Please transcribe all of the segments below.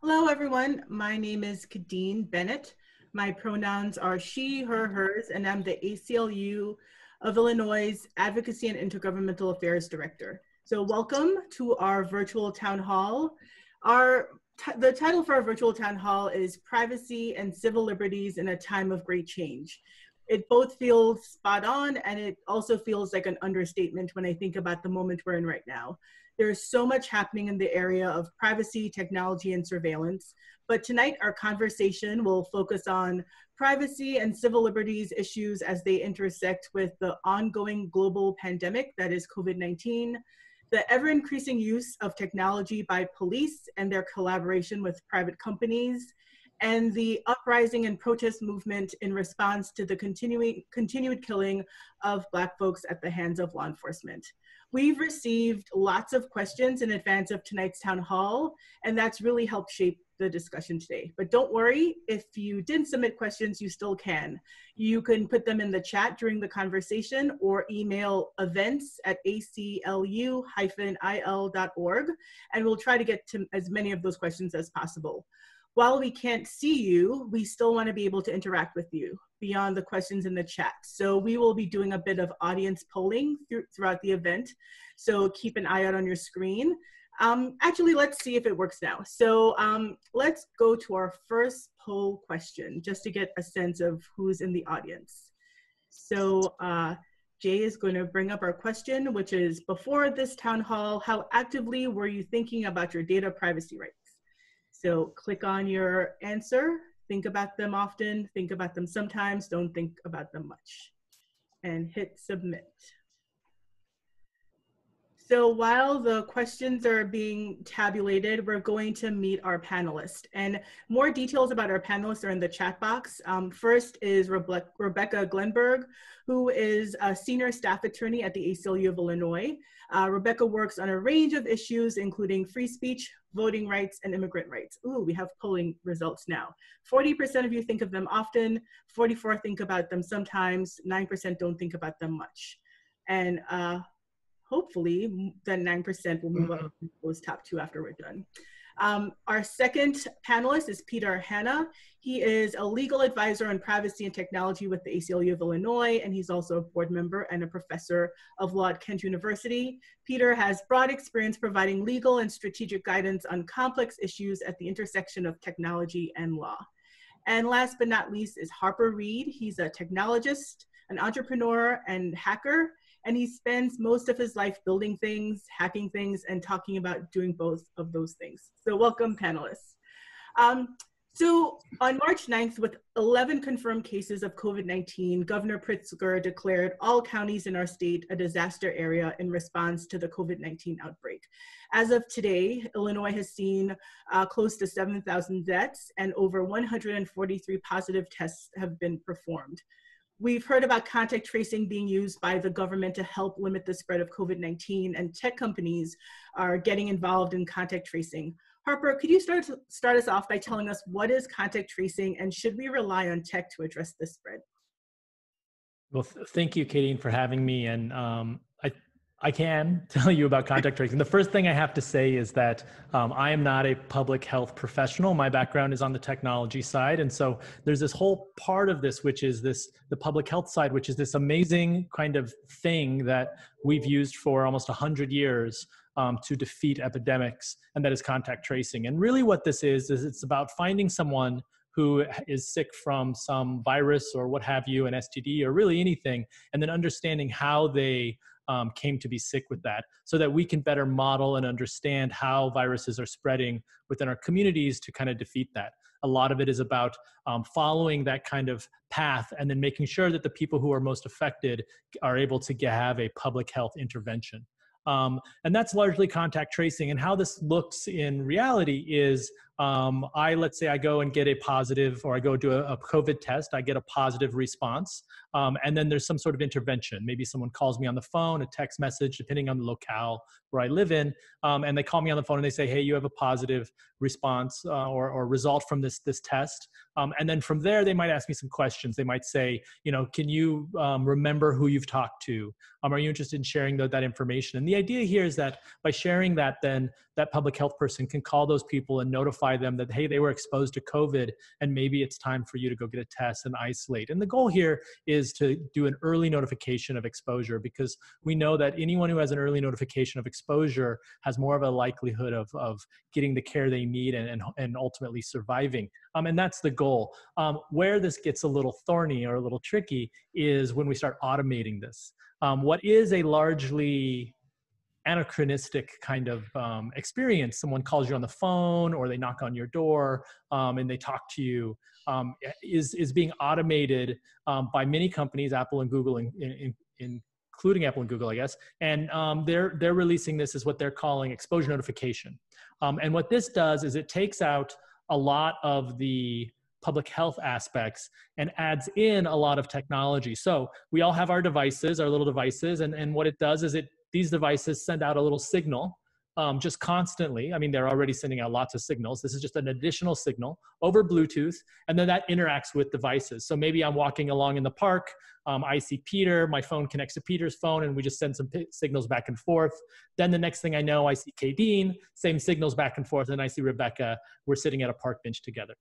Hello, everyone. My name is Khadine Bennett. My pronouns are she, her, hers, and I'm the ACLU of Illinois Advocacy and Intergovernmental Affairs Director. So welcome to our virtual town hall. Our the title for our virtual town hall is Privacy and Civil Liberties in a Time of Great Change. It both feels spot on and it also feels like an understatement when I think about the moment we're in right now. There's so much happening in the area of privacy, technology, and surveillance. But tonight, our conversation will focus on privacy and civil liberties issues as they intersect with the ongoing global pandemic that is COVID 19, the ever increasing use of technology by police and their collaboration with private companies, and the uprising and protest movement in response to the continuing, continued killing of Black folks at the hands of law enforcement. We've received lots of questions in advance of tonight's town hall, and that's really helped shape the discussion today. But don't worry, if you didn't submit questions, you still can. You can put them in the chat during the conversation or email events at aclu-il.org, and we'll try to get to as many of those questions as possible while we can't see you, we still want to be able to interact with you beyond the questions in the chat. So we will be doing a bit of audience polling through, throughout the event. So keep an eye out on your screen. Um, actually, let's see if it works now. So um, let's go to our first poll question just to get a sense of who's in the audience. So uh, Jay is going to bring up our question, which is before this town hall, how actively were you thinking about your data privacy rights? So click on your answer, think about them often, think about them sometimes, don't think about them much, and hit submit. So while the questions are being tabulated, we're going to meet our panelists. And more details about our panelists are in the chat box. Um, first is Rebe Rebecca Glenberg, who is a senior staff attorney at the ACLU of Illinois. Uh, Rebecca works on a range of issues, including free speech, voting rights, and immigrant rights. Ooh, we have polling results now. 40% of you think of them often, 44 think about them sometimes, 9% don't think about them much. And uh, hopefully that 9% will move up mm-hmm. those top two after we're done. Um, our second panelist is Peter Hanna. He is a legal advisor on privacy and technology with the ACLU of Illinois, and he's also a board member and a professor of law at Kent University. Peter has broad experience providing legal and strategic guidance on complex issues at the intersection of technology and law. And last but not least is Harper Reed. He's a technologist, an entrepreneur, and hacker and he spends most of his life building things, hacking things, and talking about doing both of those things. So welcome panelists. Um, so on March 9th, with 11 confirmed cases of COVID-19, Governor Pritzker declared all counties in our state a disaster area in response to the COVID-19 outbreak. As of today, Illinois has seen uh, close to 7,000 deaths and over 143 positive tests have been performed. We've heard about contact tracing being used by the government to help limit the spread of COVID-19 and tech companies are getting involved in contact tracing. Harper, could you start, start us off by telling us what is contact tracing and should we rely on tech to address this spread? Well, th thank you, Katie, for having me. And um, I I can tell you about contact tracing. The first thing I have to say is that um, I am not a public health professional. My background is on the technology side. And so there's this whole part of this, which is this the public health side, which is this amazing kind of thing that we've used for almost 100 years um, to defeat epidemics, and that is contact tracing. And really, what this is, is it's about finding someone who is sick from some virus or what have you, an STD or really anything, and then understanding how they um, came to be sick with that so that we can better model and understand how viruses are spreading within our communities to kind of defeat that. A lot of it is about um, following that kind of path and then making sure that the people who are most affected are able to have a public health intervention. Um, and that's largely contact tracing. And how this looks in reality is um, I, let's say I go and get a positive, or I go do a, a COVID test, I get a positive response. Um, and then there's some sort of intervention. Maybe someone calls me on the phone, a text message, depending on the locale where I live in. Um, and they call me on the phone and they say, hey, you have a positive response uh, or, or result from this, this test. Um, and then from there, they might ask me some questions. They might say, you know, can you um, remember who you've talked to? Um, are you interested in sharing the, that information? And the idea here is that by sharing that, then that public health person can call those people and notify notify them that hey they were exposed to covid and maybe it's time for you to go get a test and isolate. And the goal here is to do an early notification of exposure because we know that anyone who has an early notification of exposure has more of a likelihood of, of getting the care they need and, and, and ultimately surviving. Um, and that's the goal. Um, where this gets a little thorny or a little tricky is when we start automating this. Um, what is a largely anachronistic kind of um, experience. Someone calls you on the phone or they knock on your door um, and they talk to you um, is, is being automated um, by many companies, Apple and Google in, in, in including Apple and Google, I guess. And um, they're, they're releasing this as what they're calling exposure notification. Um, and what this does is it takes out a lot of the public health aspects and adds in a lot of technology. So we all have our devices, our little devices, and, and what it does is it these devices send out a little signal um, just constantly. I mean, they're already sending out lots of signals. This is just an additional signal over Bluetooth, and then that interacts with devices. So maybe I'm walking along in the park, um, I see Peter, my phone connects to Peter's phone, and we just send some signals back and forth. Then the next thing I know, I see Khadine, same signals back and forth, and I see Rebecca. We're sitting at a park bench together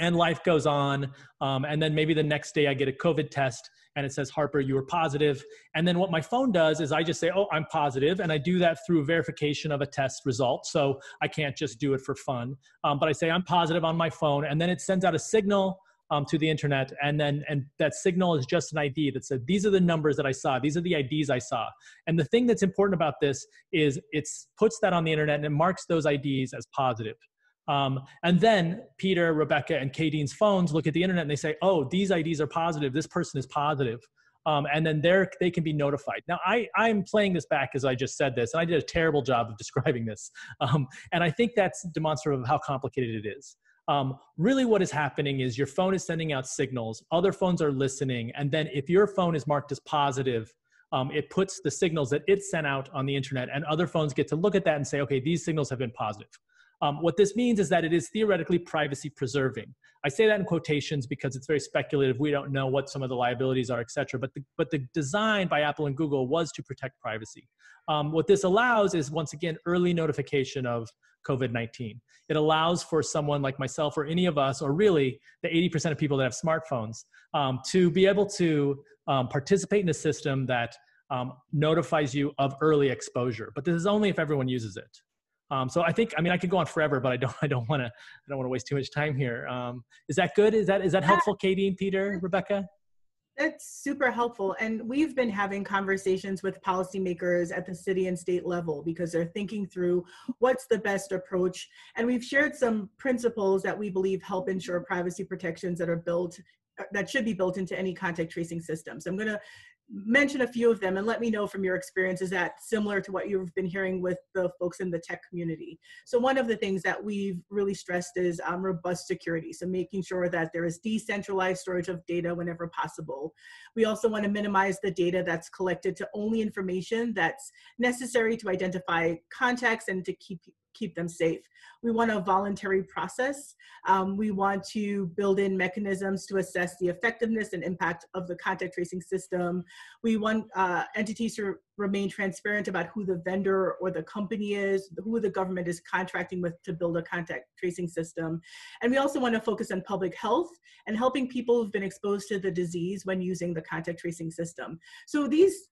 and life goes on. Um, and then maybe the next day I get a COVID test and it says, Harper, you were positive. And then what my phone does is I just say, oh, I'm positive, And I do that through verification of a test result. So I can't just do it for fun. Um, but I say, I'm positive on my phone. And then it sends out a signal um, to the internet. And then, and that signal is just an ID that said, these are the numbers that I saw. These are the IDs I saw. And the thing that's important about this is it puts that on the internet and it marks those IDs as positive. Um, and then Peter, Rebecca, and Khadine's phones look at the internet and they say, oh, these IDs are positive. This person is positive. Um, and then they're, they can be notified. Now, I, I'm playing this back as I just said this, and I did a terrible job of describing this. Um, and I think that's demonstrative of how complicated it is. Um, really, what is happening is your phone is sending out signals, other phones are listening, and then if your phone is marked as positive, um, it puts the signals that it sent out on the internet, and other phones get to look at that and say, okay, these signals have been positive. Um, what this means is that it is theoretically privacy preserving. I say that in quotations because it's very speculative. We don't know what some of the liabilities are, et cetera. But the, but the design by Apple and Google was to protect privacy. Um, what this allows is, once again, early notification of COVID 19. It allows for someone like myself or any of us, or really the 80% of people that have smartphones, um, to be able to um, participate in a system that um, notifies you of early exposure. But this is only if everyone uses it. Um, so I think, I mean, I could go on forever, but I don't, I don't want to, I don't want to waste too much time here. Um, is that good? Is that, is that helpful, Katie and Peter, Rebecca? That's super helpful. And we've been having conversations with policymakers at the city and state level because they're thinking through what's the best approach. And we've shared some principles that we believe help ensure privacy protections that are built that should be built into any contact tracing systems. I'm going to mention a few of them and let me know from your experience is that similar to what you've been hearing with the folks in the tech community? So one of the things that we've really stressed is um, robust security. So making sure that there is decentralized storage of data whenever possible. We also want to minimize the data that's collected to only information that's necessary to identify contacts and to keep keep them safe. We want a voluntary process. Um, we want to build in mechanisms to assess the effectiveness and impact of the contact tracing system. We want uh, entities to remain transparent about who the vendor or the company is, who the government is contracting with to build a contact tracing system. And we also want to focus on public health and helping people who've been exposed to the disease when using the contact tracing system. So these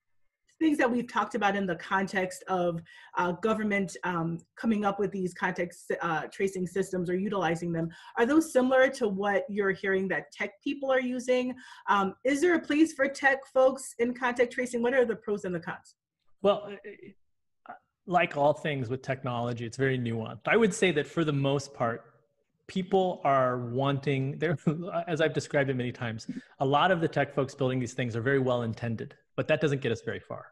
things that we've talked about in the context of uh, government um, coming up with these context uh, tracing systems or utilizing them, are those similar to what you're hearing that tech people are using? Um, is there a place for tech folks in contact tracing? What are the pros and the cons? Well, like all things with technology, it's very nuanced. I would say that for the most part, people are wanting there as i've described it many times a lot of the tech folks building these things are very well intended but that doesn't get us very far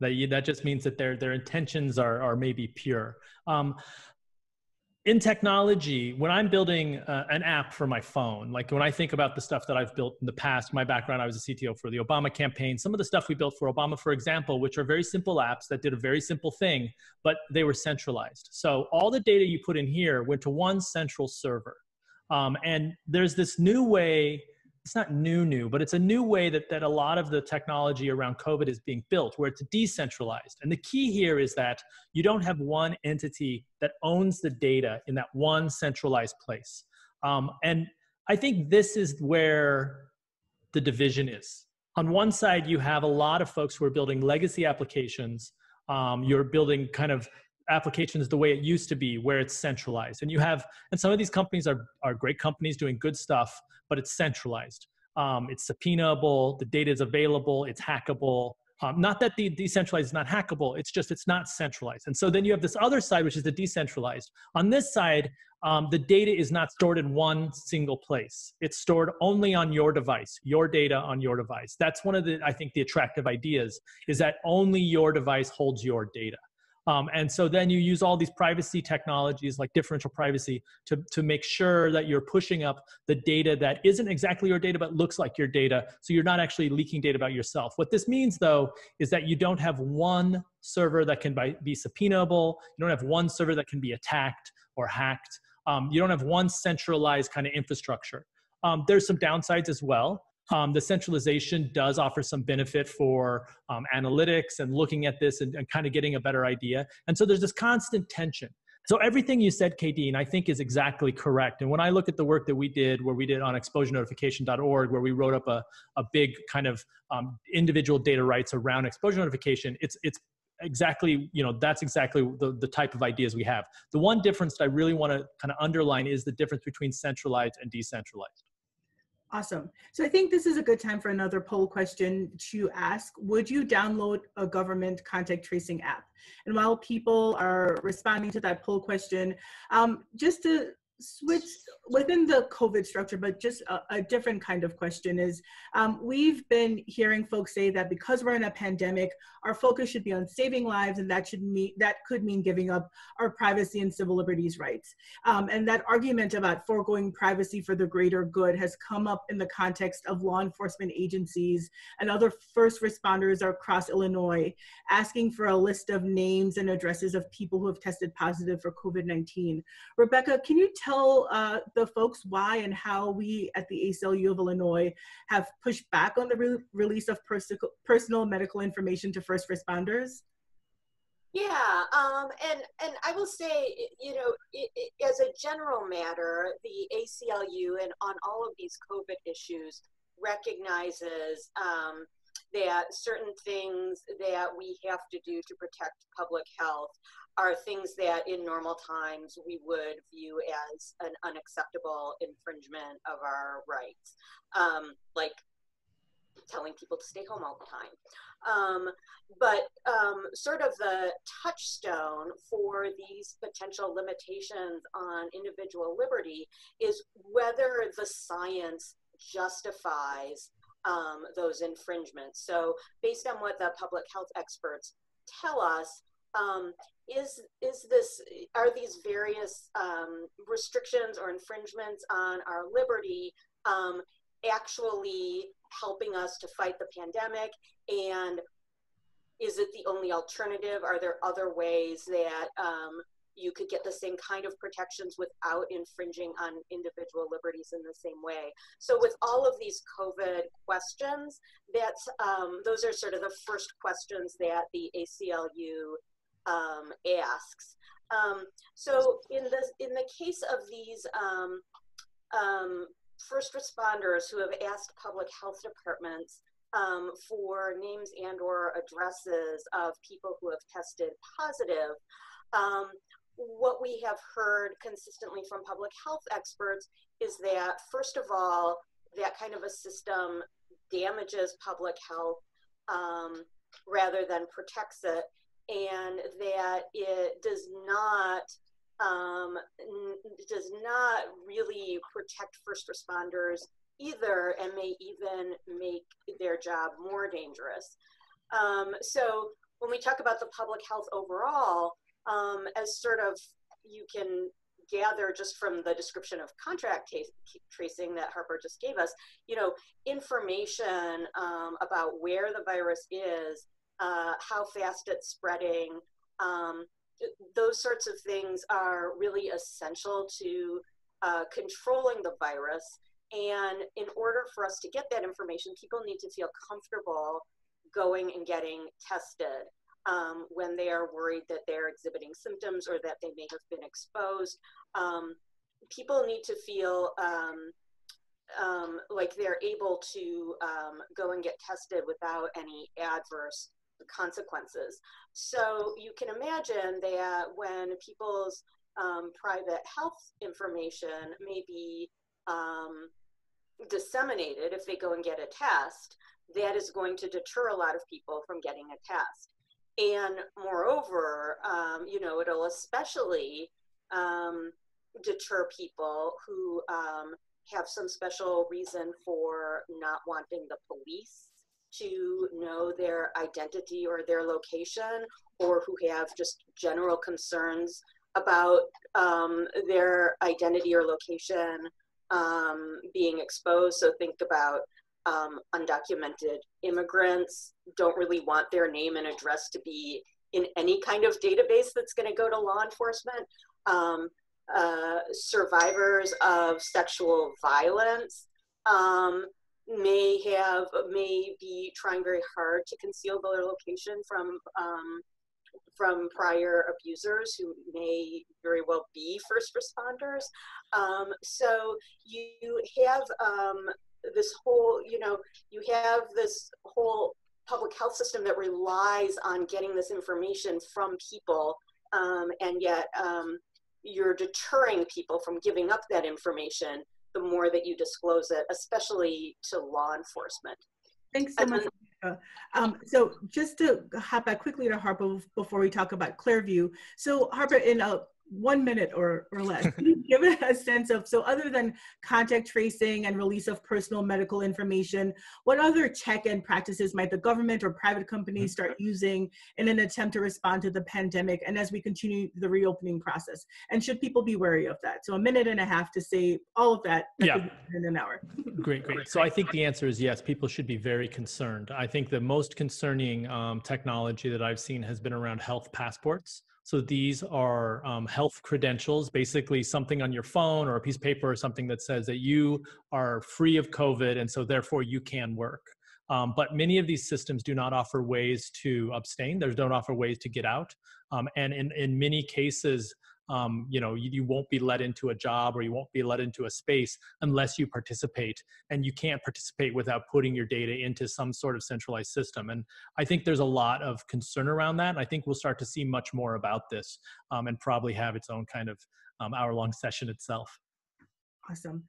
that, that just means that their, their intentions are, are maybe pure um, in technology, when I'm building uh, an app for my phone, like when I think about the stuff that I've built in the past, my background, I was a CTO for the Obama campaign. Some of the stuff we built for Obama, for example, which are very simple apps that did a very simple thing, but they were centralized. So all the data you put in here went to one central server. Um, and there's this new way it's not new new but it's a new way that that a lot of the technology around covid is being built where it's decentralized. And the key here is that you don't have one entity that owns the data in that one centralized place. Um, and i think this is where the division is. On one side you have a lot of folks who are building legacy applications. Um, you're building kind of applications the way it used to be where it's centralized. And you have and some of these companies are are great companies doing good stuff but it's centralized. Um, it's subpoenaable the data is available it's hackable. Um, not that the decentralized is not hackable it's just it's not centralized. And so then you have this other side which is the decentralized. On this side um, the data is not stored in one single place. It's stored only on your device your data on your device. That's one of the i think the attractive ideas is that only your device holds your data um, and so then you use all these privacy technologies like differential privacy to, to make sure that you're pushing up the data that isn't exactly your data but looks like your data. So you're not actually leaking data about yourself. What this means though is that you don't have one server that can be subpoenaable. You don't have one server that can be attacked or hacked. Um, you don't have one centralized kind of infrastructure. Um, there's some downsides as well. Um, the centralization does offer some benefit for um, analytics and looking at this and, and kind of getting a better idea. And so there's this constant tension. So everything you said, Khadine, I think is exactly correct. And when I look at the work that we did, where we did on exposurenotification.org, where we wrote up a, a big kind of um, individual data rights around exposure notification, it's it's exactly you know that's exactly the, the type of ideas we have. The one difference that I really want to kind of underline is the difference between centralized and decentralized. Awesome. So I think this is a good time for another poll question to ask. Would you download a government contact tracing app? And while people are responding to that poll question, um, just to switch within the COVID structure, but just a, a different kind of question is um, we've been hearing folks say that because we're in a pandemic, our focus should be on saving lives, and that should mean that could mean giving up our privacy and civil liberties rights. Um, and that argument about foregoing privacy for the greater good has come up in the context of law enforcement agencies and other first responders across Illinois asking for a list of names and addresses of people who have tested positive for COVID 19. Rebecca, can you tell tell uh, the folks why and how we at the ACLU of Illinois have pushed back on the re release of pers personal medical information to first responders? Yeah, um, and and I will say, you know, it, it, as a general matter, the ACLU and on all of these COVID issues recognizes um, that certain things that we have to do to protect public health are things that in normal times we would view as an unacceptable infringement of our rights, um, like telling people to stay home all the time. Um, but um, sort of the touchstone for these potential limitations on individual liberty is whether the science justifies um, those infringements. So, based on what the public health experts tell us, um, is is this are these various um, restrictions or infringements on our liberty um, actually helping us to fight the pandemic and is it the only alternative are there other ways that um, you could get the same kind of protections without infringing on individual liberties in the same way. So with all of these COVID questions, that's um, those are sort of the first questions that the ACLU um, asks. Um, so in the in the case of these um, um, first responders who have asked public health departments um, for names and or addresses of people who have tested positive, what we have heard consistently from public health experts is that first of all, that kind of a system damages public health um, rather than protects it and that it does not um, does not really protect first responders either and may even make their job more dangerous. Um, so when we talk about the public health overall, um, as sort of you can gather just from the description of contact tracing that Harper just gave us, you know, information um, about where the virus is uh, how fast it's spreading. Um, those sorts of things are really essential to uh, controlling the virus. And in order for us to get that information, people need to feel comfortable going and getting tested um, when they are worried that they're exhibiting symptoms or that they may have been exposed. Um, people need to feel um, um like they're able to um, go and get tested without any adverse consequences. So you can imagine that when people's um, private health information may be um, disseminated if they go and get a test, that is going to deter a lot of people from getting a test. And moreover, um, you know, it'll especially um, deter people who um, have some special reason for not wanting the police to know their identity or their location, or who have just general concerns about um, their identity or location um, being exposed. So think about um, undocumented immigrants don't really want their name and address to be in any kind of database that's going to go to law enforcement. Um, uh, survivors of sexual violence um, may have may be trying very hard to conceal their location from um, from prior abusers who may very well be first responders. Um, so you have um, this whole, you know, you have this whole public health system that relies on getting this information from people, um, and yet um, you're deterring people from giving up that information the more that you disclose it, especially to law enforcement. Thanks so much. Um, so just to hop back quickly to Harper before we talk about Clearview. So Harper, in a one minute or, or less. Give it a sense of, so other than contact tracing and release of personal medical information, what other check and practices might the government or private companies mm-hmm. start using in an attempt to respond to the pandemic and as we continue the reopening process? And should people be wary of that? So a minute and a half to say all of that yeah. in an hour. great, great. So I think the answer is yes, people should be very concerned. I think the most concerning um, technology that I've seen has been around health passports. So these are um, health credentials, basically something on your phone or a piece of paper or something that says that you are free of COVID and so therefore you can work. Um, but many of these systems do not offer ways to abstain. They don't offer ways to get out. Um, and in, in many cases, um, you know you, you, won't be let into a job or you won't be let into a space unless you participate. And you can't participate without putting your data into some sort of centralized system. And i think there's a lot of concern around that. I think we'll start to see much more about this um, and probably have its own kind of um, hour long session itself. Awesome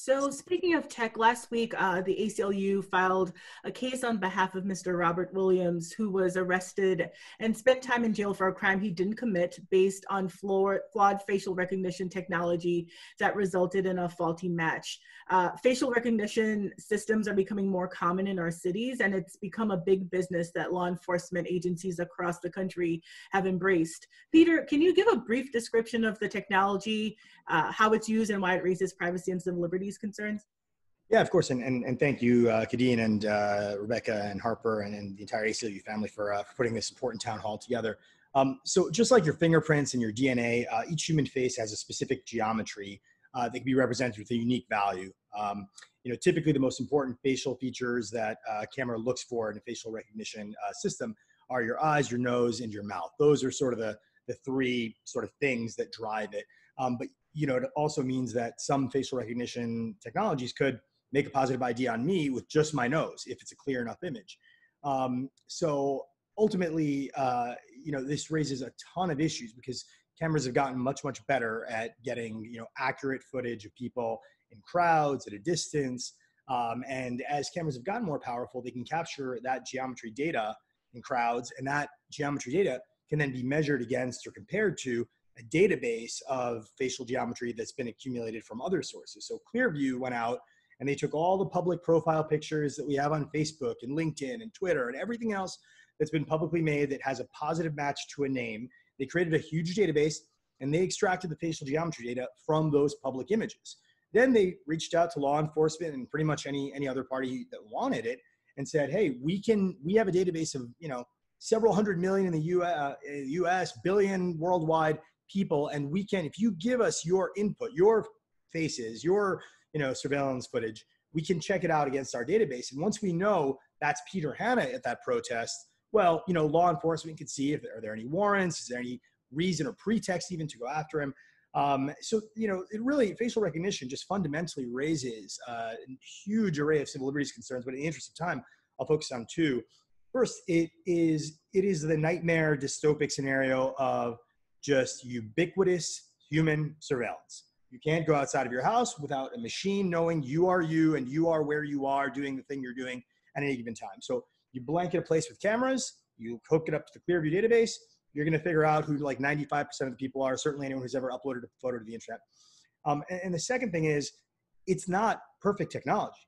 so speaking of tech, last week uh, the ACLU filed a case on behalf of Mr. Robert Williams, who was arrested and spent time in jail for a crime he didn't commit based on flawed facial recognition technology that resulted in a faulty match. Uh, facial recognition systems are becoming more common in our cities, and it's become a big business that law enforcement agencies across the country have embraced. Peter, can you give a brief description of the technology, uh, how it's used, and why it raises privacy and civil liberties? Concerns? Yeah, of course. And, and, and thank you, uh, Khadine and uh, Rebecca and Harper and, and the entire ACLU family for, uh, for putting this important town hall together. Um, so just like your fingerprints and your DNA, uh, each human face has a specific geometry uh, that can be represented with a unique value. Um, you know, typically the most important facial features that a uh, camera looks for in a facial recognition uh, system are your eyes, your nose, and your mouth. Those are sort of the, the three sort of things that drive it. Um, but you know, it also means that some facial recognition technologies could make a positive ID on me with just my nose if it's a clear enough image. Um, so ultimately, uh, you know, this raises a ton of issues because cameras have gotten much, much better at getting, you know, accurate footage of people in crowds at a distance. Um, and as cameras have gotten more powerful, they can capture that geometry data in crowds, and that geometry data can then be measured against or compared to a database of facial geometry that's been accumulated from other sources. So Clearview went out and they took all the public profile pictures that we have on Facebook and LinkedIn and Twitter and everything else that's been publicly made that has a positive match to a name. They created a huge database and they extracted the facial geometry data from those public images. Then they reached out to law enforcement and pretty much any any other party that wanted it and said, "Hey, we can we have a database of, you know, several hundred million in the US, uh, US billion worldwide people and we can if you give us your input your faces your you know, surveillance footage, we can check it out against our database. And once we know that's Peter Hanna at that protest, well, you know, law enforcement can see if there are there any warrants, is there any reason or pretext even to go after him. Um, so, you know, it really, facial recognition just fundamentally raises uh, a huge array of civil liberties concerns, but in the interest of time, I'll focus on two. First, it is, it is the nightmare dystopic scenario of just ubiquitous human surveillance. You can't go outside of your house without a machine knowing you are you and you are where you are doing the thing you're doing at any given time. So you blanket a place with cameras, you hook it up to the Clearview database, you're going to figure out who like 95% of the people are, certainly anyone who's ever uploaded a photo to the internet. Um, and, and the second thing is, it's not perfect technology.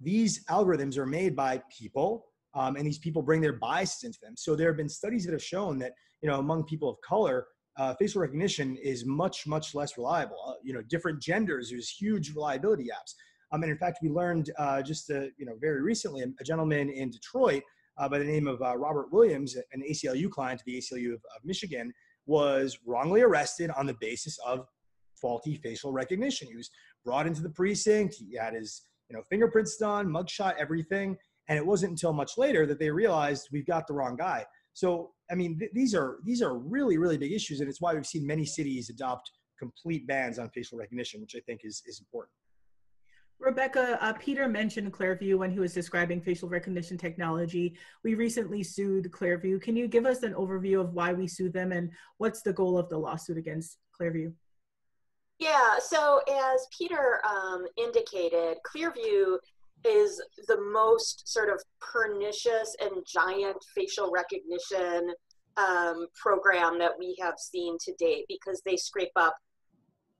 These algorithms are made by people, um, and these people bring their biases into them. So there have been studies that have shown that, you know, among people of color, uh, facial recognition is much, much less reliable. Uh, you know, different genders, there's huge reliability gaps. Um, and in fact, we learned uh, just, you know, very recently, a gentleman in Detroit uh, by the name of uh, Robert Williams, an ACLU client to the ACLU of, of, Michigan, was wrongly arrested on the basis of faulty facial recognition. He was brought into the precinct. He had his you know fingerprints done, mugshot, everything, and it wasn't until much later that they realized we've got the wrong guy. So I mean, th- these are these are really really big issues, and it's why we've seen many cities adopt complete bans on facial recognition, which I think is is important. Rebecca, uh, Peter mentioned Clearview when he was describing facial recognition technology. We recently sued Clearview. Can you give us an overview of why we sued them and what's the goal of the lawsuit against Clearview? Yeah, so as Peter um, indicated, Clearview is the most sort of pernicious and giant facial recognition um, program that we have seen to date because they scrape up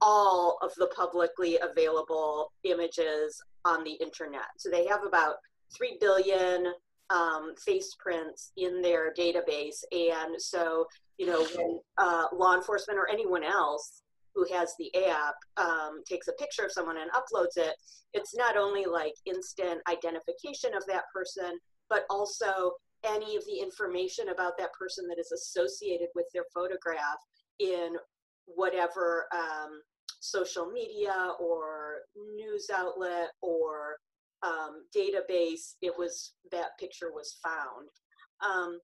all of the publicly available images on the internet. So they have about 3 billion um, face prints in their database. And so, you know, when uh, law enforcement or anyone else who has the app um, takes a picture of someone and uploads it, it's not only like instant identification of that person, but also any of the information about that person that is associated with their photograph in whatever um, social media or news outlet or um, database it was that picture was found. Um,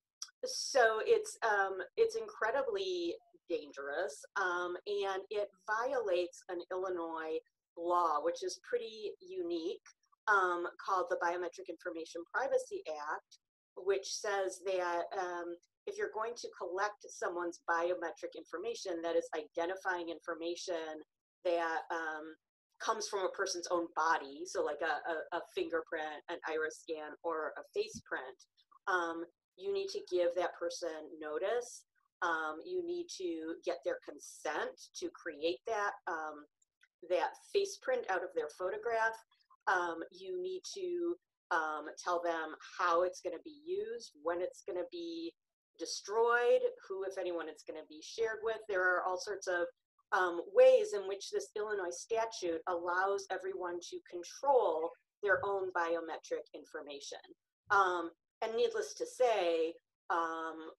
so it's um, it's incredibly dangerous um, and it violates an illinois law which is pretty unique um, called the biometric information privacy act which says that um, if you're going to collect someone's biometric information, that is identifying information that um, comes from a person's own body, so like a, a, a fingerprint, an iris scan, or a face print, um, you need to give that person notice. Um, you need to get their consent to create that um, that face print out of their photograph. Um, you need to um, tell them how it's going to be used, when it's going to be destroyed, who, if anyone, it's going to be shared with. There are all sorts of um, ways in which this Illinois statute allows everyone to control their own biometric information. Um, and needless to say, um,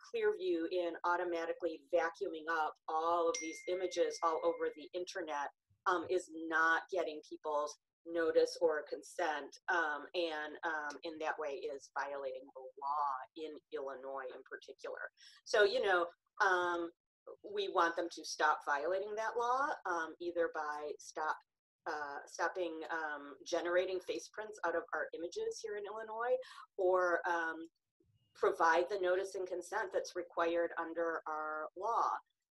Clearview in automatically vacuuming up all of these images all over the internet um, is not getting people's notice or consent um, and um, in that way is violating the law in Illinois in particular. So, you know, um, we want them to stop violating that law, um, either by stop uh, stopping um, generating face prints out of our images here in Illinois, or um, provide the notice and consent that's required under our law.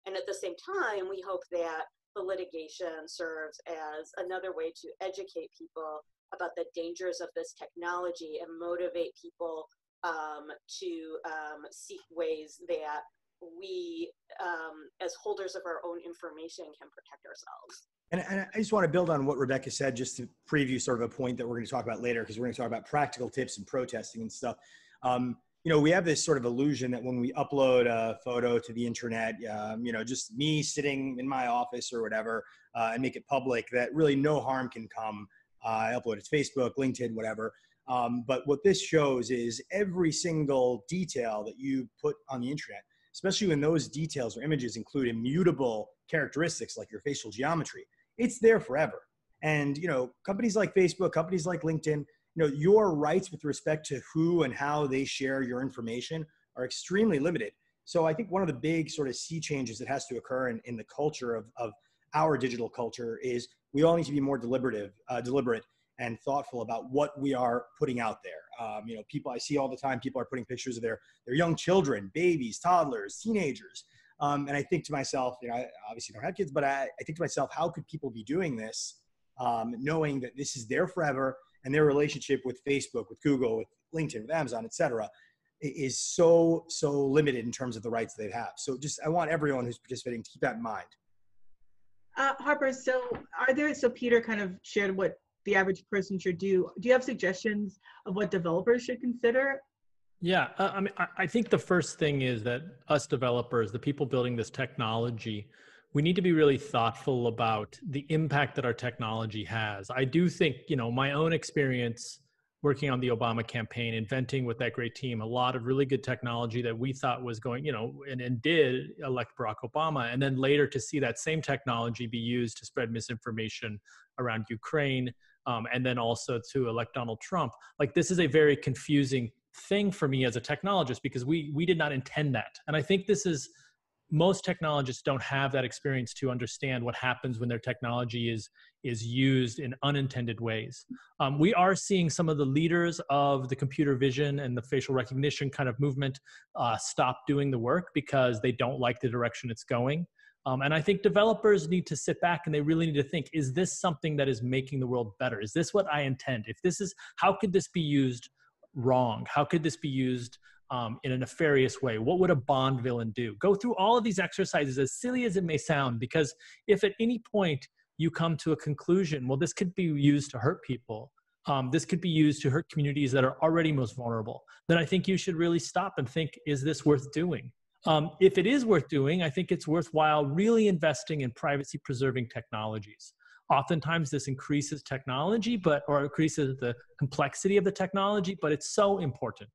And at the same time, we hope that the litigation serves as another way to educate people about the dangers of this technology and motivate people um, to um, seek ways that we, um, as holders of our own information, can protect ourselves. And, and, I just want to build on what Rebecca said, just to preview sort of a point that we're going to talk about later, because we're going to talk about practical tips and protesting and stuff. Um, you know, we have this sort of illusion that when we upload a photo to the internet, um, you know, just me sitting in my office or whatever, uh, and make it public, that really no harm can come. Uh, I upload it to Facebook, LinkedIn, whatever. Um, but what this shows is every single detail that you put on the internet especially when those details or images include immutable characteristics like your facial geometry. It's there forever. And you know, companies like Facebook, companies like LinkedIn, you know, your rights with respect to who and how they share your information are extremely limited. So I think one of the big sort of sea changes that has to occur in, in the culture of, of our digital culture is we all need to be more deliberative, uh, deliberate and thoughtful about what we are putting out there. Um, you know, people I see all the time, people are putting pictures of their, their young children, babies, toddlers, teenagers. Um, and I think to myself, you know, I obviously don't have kids, but I, I think to myself, how could people be doing this um, knowing that this is there forever and their relationship with Facebook, with Google, with LinkedIn, with Amazon, et cetera, is so, so limited in terms of the rights they have. So just, I want everyone who's participating to keep that in mind. Uh, Harper, so are there, so Peter kind of shared what the average person should do. Do you have suggestions of what developers should consider? Yeah, uh, I mean, I think the first thing is that us developers, the people building this technology, we need to be really thoughtful about the impact that our technology has. I do think, you know, my own experience working on the Obama campaign, inventing with that great team a lot of really good technology that we thought was going, you know, and, and did elect Barack Obama. And then later to see that same technology be used to spread misinformation around Ukraine, um, and then also to elect Donald Trump. Like this is a very confusing thing for me as a technologist because we we did not intend that. And I think this is most technologists don't have that experience to understand what happens when their technology is is used in unintended ways. Um, we are seeing some of the leaders of the computer vision and the facial recognition kind of movement uh, stop doing the work because they don't like the direction it's going. Um, and I think developers need to sit back and they really need to think: Is this something that is making the world better? Is this what I intend? If this is, how could this be used wrong? How could this be used um, in a nefarious way? What would a Bond villain do? Go through all of these exercises, as silly as it may sound, because if at any point you come to a conclusion, well, this could be used to hurt people, um, this could be used to hurt communities that are already most vulnerable, then I think you should really stop and think, is this worth doing? Um, if it is worth doing, I think it's worthwhile really investing in privacy preserving technologies. Oftentimes, this increases technology, but or increases the complexity of the technology, but it's so important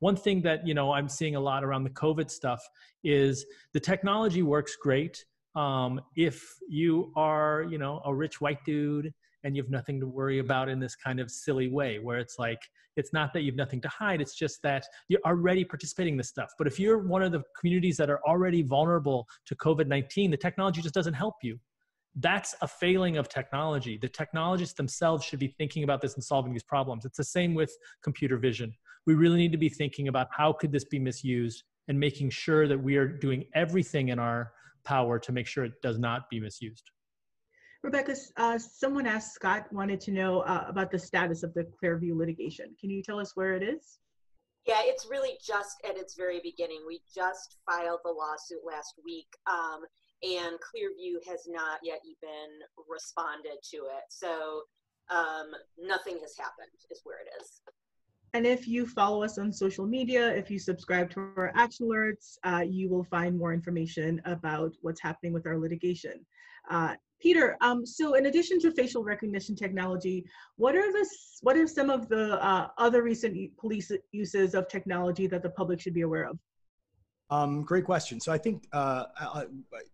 one thing that you know i'm seeing a lot around the covid stuff is the technology works great um, if you are you know a rich white dude and you have nothing to worry about in this kind of silly way where it's like it's not that you have nothing to hide it's just that you're already participating in this stuff. But if you're one of the communities that are already vulnerable to covid-19 the technology just doesn't help you. That's a failing of technology. The technologists themselves should be thinking about this and solving these problems. It's the same with computer vision we really need to be thinking about how could this be misused and making sure that we are doing everything in our power to make sure it does not be misused. Rebecca, uh, someone asked Scott wanted to know uh, about the status of the Clearview litigation. Can you tell us where it is? Yeah, it's really just at its very beginning. We just filed the lawsuit last week, um, and Clearview has not yet even responded to it. So um, nothing has happened, is where it is. And if you follow us on social media, if you subscribe to our action alerts, uh, you will find more information about what's happening with our litigation. Uh, Peter, um, so in addition to facial recognition technology, what are the what are some of the uh, other recent police uses of technology that the public should be aware of? Um, great question. So I think uh,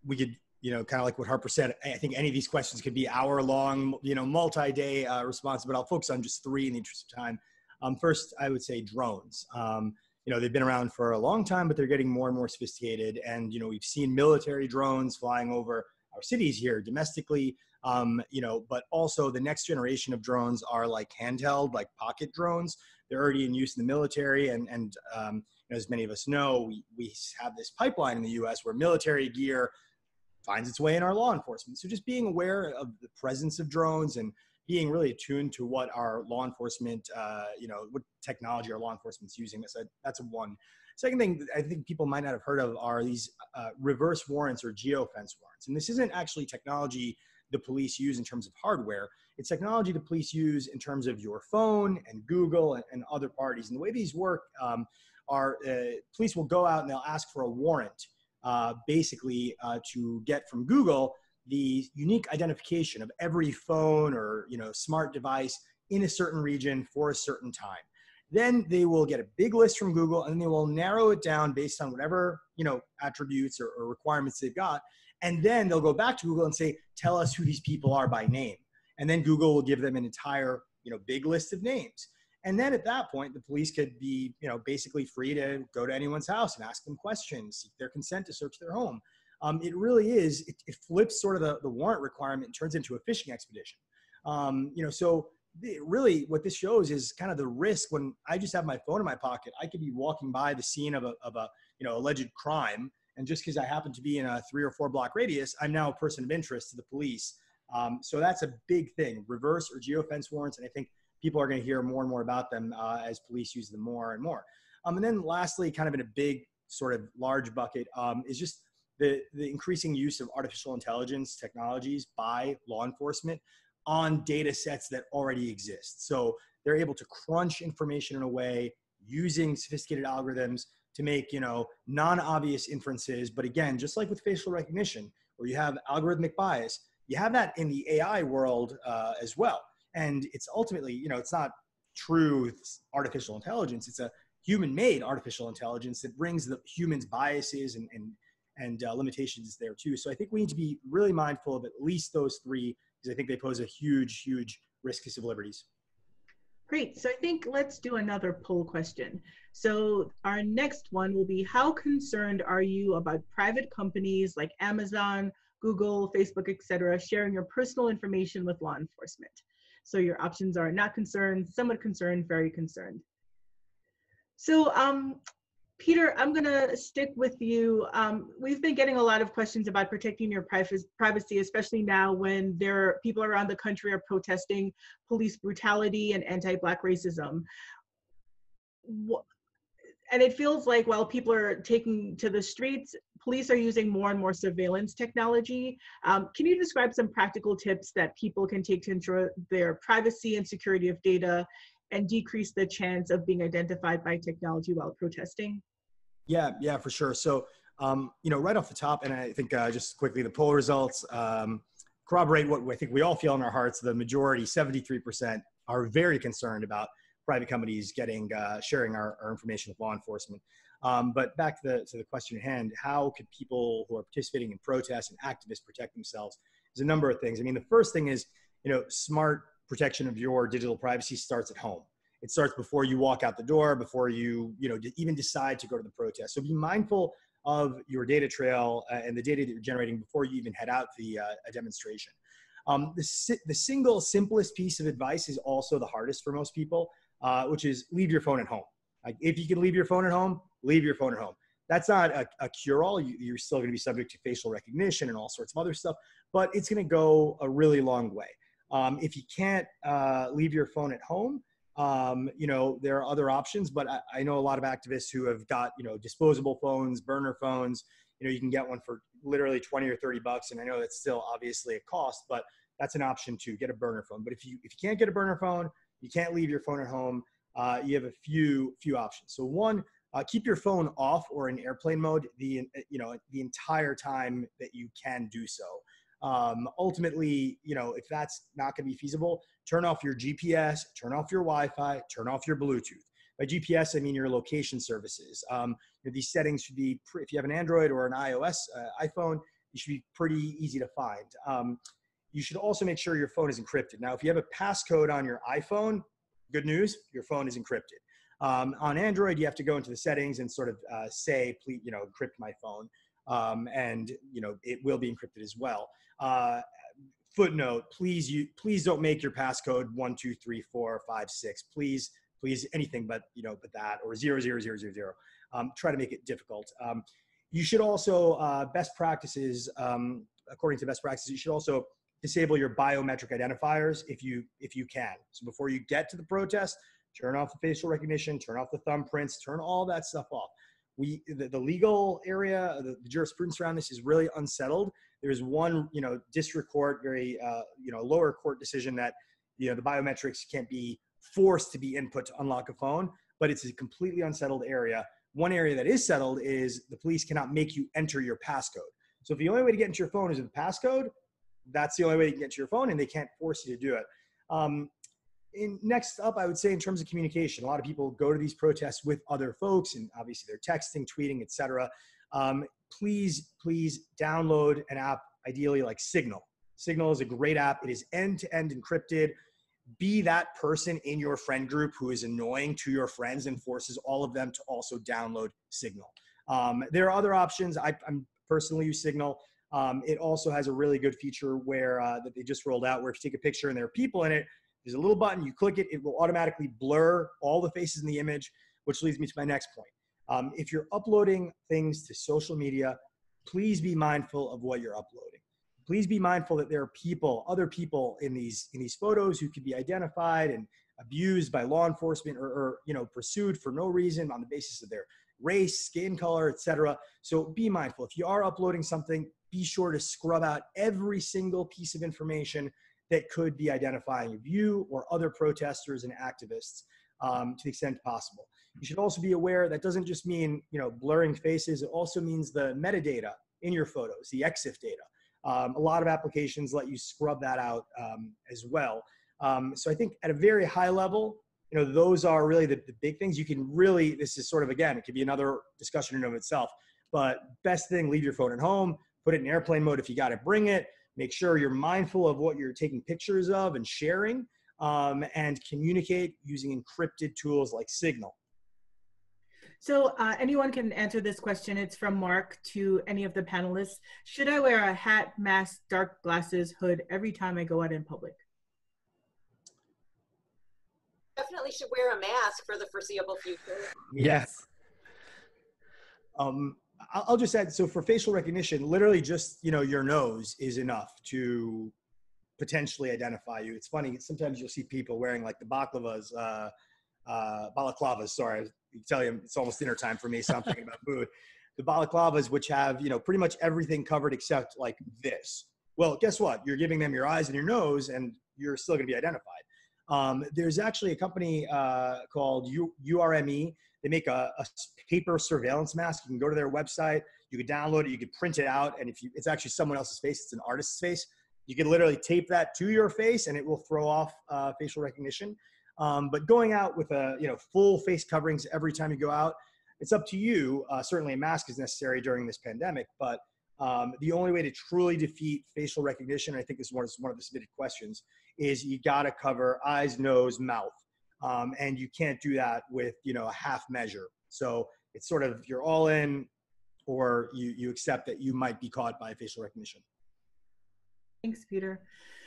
we could, you know, kind of like what Harper said. I think any of these questions could be hour long, you know, multi day uh, response, but I'll focus on just three in the interest of time. Um, first, I would say drones. Um, you know, they've been around for a long time, but they're getting more and more sophisticated. And, you know, we've seen military drones flying over our cities here domestically, um, you know, but also the next generation of drones are like handheld, like pocket drones. They're already in use in the military. And, and um, as many of us know, we, we have this pipeline in the US where military gear finds its way in our law enforcement. So just being aware of the presence of drones and being really attuned to what our law enforcement, uh, you know, what technology our law enforcement's using. That's a, that's one. Second thing I think people might not have heard of are these uh, reverse warrants or geofence warrants. And this isn't actually technology the police use in terms of hardware. It's technology the police use in terms of your phone and Google and, and other parties. And the way these work um, are uh, police will go out and they'll ask for a warrant uh, basically uh, to get from Google the unique identification of every phone or you know smart device in a certain region for a certain time then they will get a big list from google and they will narrow it down based on whatever you know attributes or, or requirements they've got and then they'll go back to google and say tell us who these people are by name and then Google will give them an entire you know big list of names. And then at that point, the police could be, you know, basically free to go to anyone's house and ask them questions, seek their consent to search their home. Um, it really is, it, it, flips sort of the, the warrant requirement and turns into a fishing expedition. Um, you know, so really what this shows is kind of the risk when I just have my phone in my pocket, I could be walking by the scene of a, of a you know, alleged crime. And just because I happen to be in a three or four block radius, I'm now a person of interest to the police. Um, so that's a big thing, reverse or geofence warrants. And I think people are going to hear more and more about them uh, as police use them more and more. Um, and then lastly, kind of in a big sort of large bucket, um, is just the, the increasing use of artificial intelligence technologies by law enforcement on data sets that already exist. So they're able to crunch information in a way using sophisticated algorithms to make you know non-obvious inferences. But again just like with facial recognition where you have algorithmic bias you have that in the ai world uh, as well. And it's ultimately you know it's not true artificial intelligence. It's a human made artificial intelligence that brings the humans biases and and, and uh, limitations there too so i think we need to be really mindful of at least those three because i think they pose a huge huge risk to civil liberties Great. So I think let's do another poll question. So our next one will be how concerned are you about private companies like Amazon, Google, Facebook, etc., sharing your personal information with law enforcement? So your options are not concerned, somewhat concerned, very concerned. So um, Peter, I'm going to stick with you. Um, we've been getting a lot of questions about protecting your privacy, especially now when there are people around the country are protesting police brutality and anti-Black racism. And it feels like while people are taking to the streets, police are using more and more surveillance technology. Um, can you describe some practical tips that people can take to ensure their privacy and security of data and decrease the chance of being identified by technology while protesting? Yeah, yeah, for sure. So, um, you know, right off the top, and I think uh, just quickly, the poll results um, corroborate what I think we all feel in our hearts. The majority, 73%, are very concerned about private companies getting uh, sharing our, our, information with law enforcement. Um, but back to the, to the question at hand, how could people who are participating in protests and activists protect themselves? There's a number of things. I mean, the first thing is, you know, smart protection of your digital privacy starts at home. It starts before you walk out the door, before you, you know, even decide to go to the protest. So be mindful of your data trail uh, and the data that you're generating before you even head out the, uh, a demonstration. Um, the, the single simplest piece of advice is also the hardest for most people, uh, which is leave your phone at home. Like if you can leave your phone at home, leave your phone at home. That's not a, a cure-all. You, are still going to be subject to facial recognition and all sorts of other stuff, but it's going to go a really long way. Um, if you can't uh, leave your phone at home, um, you know, there are other options, but I, I, know a lot of activists who have got, you know, disposable phones, burner phones. You know, you can get one for literally 20 or 30 bucks. And I know that's still obviously a cost, but that's an option to get a burner phone. But if you, if you can't get a burner phone, you can't leave your phone at home, uh, you have a few, few options. So one, uh, keep your phone off or in airplane mode the, you know, the entire time that you can do so. Um, ultimately, you know, if that's not going to be feasible, turn off your GPS, turn off your Wi-Fi, turn off your Bluetooth. By GPS, I mean your location services. Um, these settings should be, if you have an Android or an iOS uh, iPhone, you should be pretty easy to find. Um, you should also make sure your phone is encrypted. Now, if you have a passcode on your iPhone, good news, your phone is encrypted. Um, on Android, you have to go into the settings and sort of uh, say, please, you know, encrypt my phone. Um, and, you know, it will be encrypted as well. Uh, footnote, please you please don't make your passcode one, two, three, four, five, six. Please, please anything but you know, but that or zero, zero, zero, zero, zero. Um, try to make it difficult. Um, you should also uh, best practices, um, according to best practices, you should also disable your biometric identifiers if you if you can. So before you get to the protest, turn off the facial recognition, turn off the thumbprints, turn all that stuff off. We the, the legal area, the, the jurisprudence around this is really unsettled there's one, you know, district court, very, uh, you know, lower court decision that, you know, the biometrics can't be forced to be input to unlock a phone, but it's a completely unsettled area. One area that is settled is the police cannot make you enter your passcode. So if the only way to get into your phone is with passcode, that's the only way to get to your phone, and they can't force you to do it. Um, in, next up, I would say in terms of communication, a lot of people go to these protests with other folks, and obviously they're texting, tweeting, etc. Um, please, please download an app, ideally like Signal. Signal is a great app. It is end to end encrypted. Be that person in your friend group who is annoying to your friends and forces all of them to also download Signal. Um, there are other options. I, am personally use Signal. Um, it also has a really good feature where uh, that they just rolled out, where if you take a picture and there are people in it, there's a little button. You click it, it will automatically blur all the faces in the image, which leads me to my next point. Um, if you're uploading things to social media, please be mindful of what you're uploading. Please be mindful that there are people, other people in these in these photos who could be identified and abused by law enforcement or, or you know pursued for no reason on the basis of their race, skin color, etc. So be mindful. If you are uploading something, be sure to scrub out every single piece of information that could be identifying you or other protesters and activists um, to the extent possible. You should also be aware that doesn't just mean you know blurring faces. It also means the metadata in your photos, the EXIF data. Um, a lot of applications let you scrub that out um, as well. Um, so I think at a very high level, you know, those are really the, the big things. You can really, this is sort of, again, it could be another discussion in of itself, but best thing, leave your phone at home, put it in airplane mode if you got to bring it. Make sure you're mindful of what you're taking pictures of and sharing um, and communicate using encrypted tools like Signal. So uh, anyone can answer this question. It's from Mark to any of the panelists. Should I wear a hat, mask, dark glasses, hood every time I go out in public? Definitely should wear a mask for the foreseeable future. Yes. Um, I'll just add, so for facial recognition, literally just, you know, your nose is enough to potentially identify you. It's funny, sometimes you'll see people wearing like the baklavas, uh, uh, balaclavas, sorry, you tell you it's almost dinner time for me, so I'm thinking about food. The balaclavas, which have you know pretty much everything covered except like this. Well, guess what? You're giving them your eyes and your nose, and you're still going to be identified. Um, there's actually a company uh, called U- URME. They make a, a, paper surveillance mask. You can go to their website. You can download it. You can print it out, and if you, it's actually someone else's face, it's an artist's face. You can literally tape that to your face, and it will throw off uh, facial recognition. Um, but going out with a you know full face coverings every time you go out, it's up to you. Uh, certainly, a mask is necessary during this pandemic, but um, the only way to truly defeat facial recognition, I think this one of the submitted questions, is you got to cover eyes, nose, mouth, um, and you can't do that with you know a half measure. So it's sort of you're all in, or you you accept that you might be caught by facial recognition. Thanks, Peter.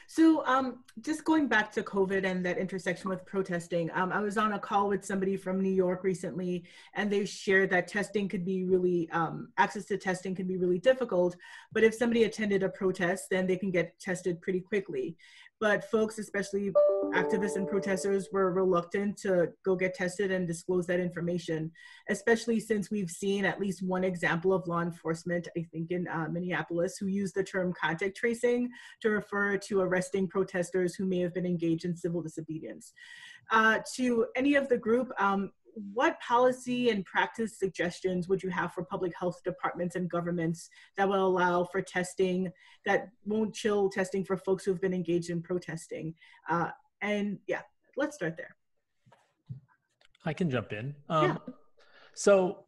So, um, just going back to COVID and that intersection with protesting, um, I was on a call with somebody from New York recently, and they shared that testing could be really, um, access to testing can be really difficult. But if somebody attended a protest, then they can get tested pretty quickly but folks, especially activists and protesters, were reluctant to go get tested and disclose that information, especially since we've seen at least one example of law enforcement, I think in uh, Minneapolis, who used the term contact tracing to refer to arresting protesters who may have been engaged in civil disobedience. Uh, to any of the group, um, what policy and practice suggestions would you have for public health departments and governments that will allow for testing that won't chill testing for folks who've been engaged in protesting? Uh, and yeah, let's start there. I can jump in. Um, yeah. So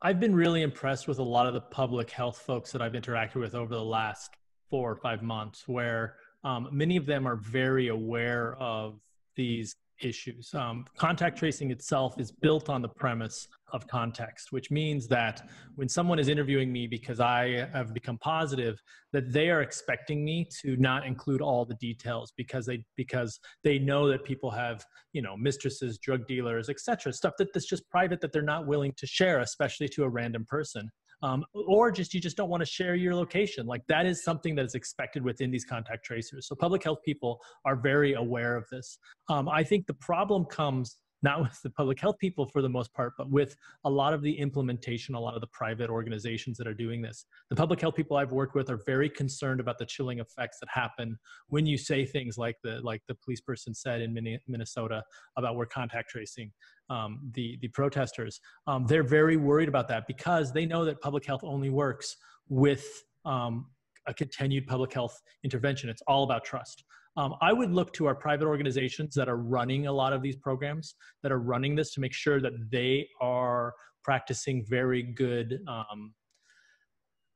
I've been really impressed with a lot of the public health folks that I've interacted with over the last four or five months, where um, many of them are very aware of these issues. Um, contact tracing itself is built on the premise of context, which means that when someone is interviewing me because I have become positive, that they are expecting me to not include all the details because they because they know that people have you know mistresses, drug dealers, etc. Stuff that that's just private that they're not willing to share, especially to a random person um, or just you just don't want to share your location. Like that is something that is expected within these contact tracers. So public health people are very aware of this. Um, I think the problem comes not with the public health people for the most part, but with a lot of the implementation, a lot of the private organizations that are doing this. The public health people I've worked with are very concerned about the chilling effects that happen when you say things like the like the police person said in Minnesota about we're contact tracing um, the the protesters. Um, they're very worried about that because they know that public health only works with um, a continued public health intervention. It's all about trust. Um, I would look to our private organizations that are running a lot of these programs, that are running this to make sure that they are practicing very good um,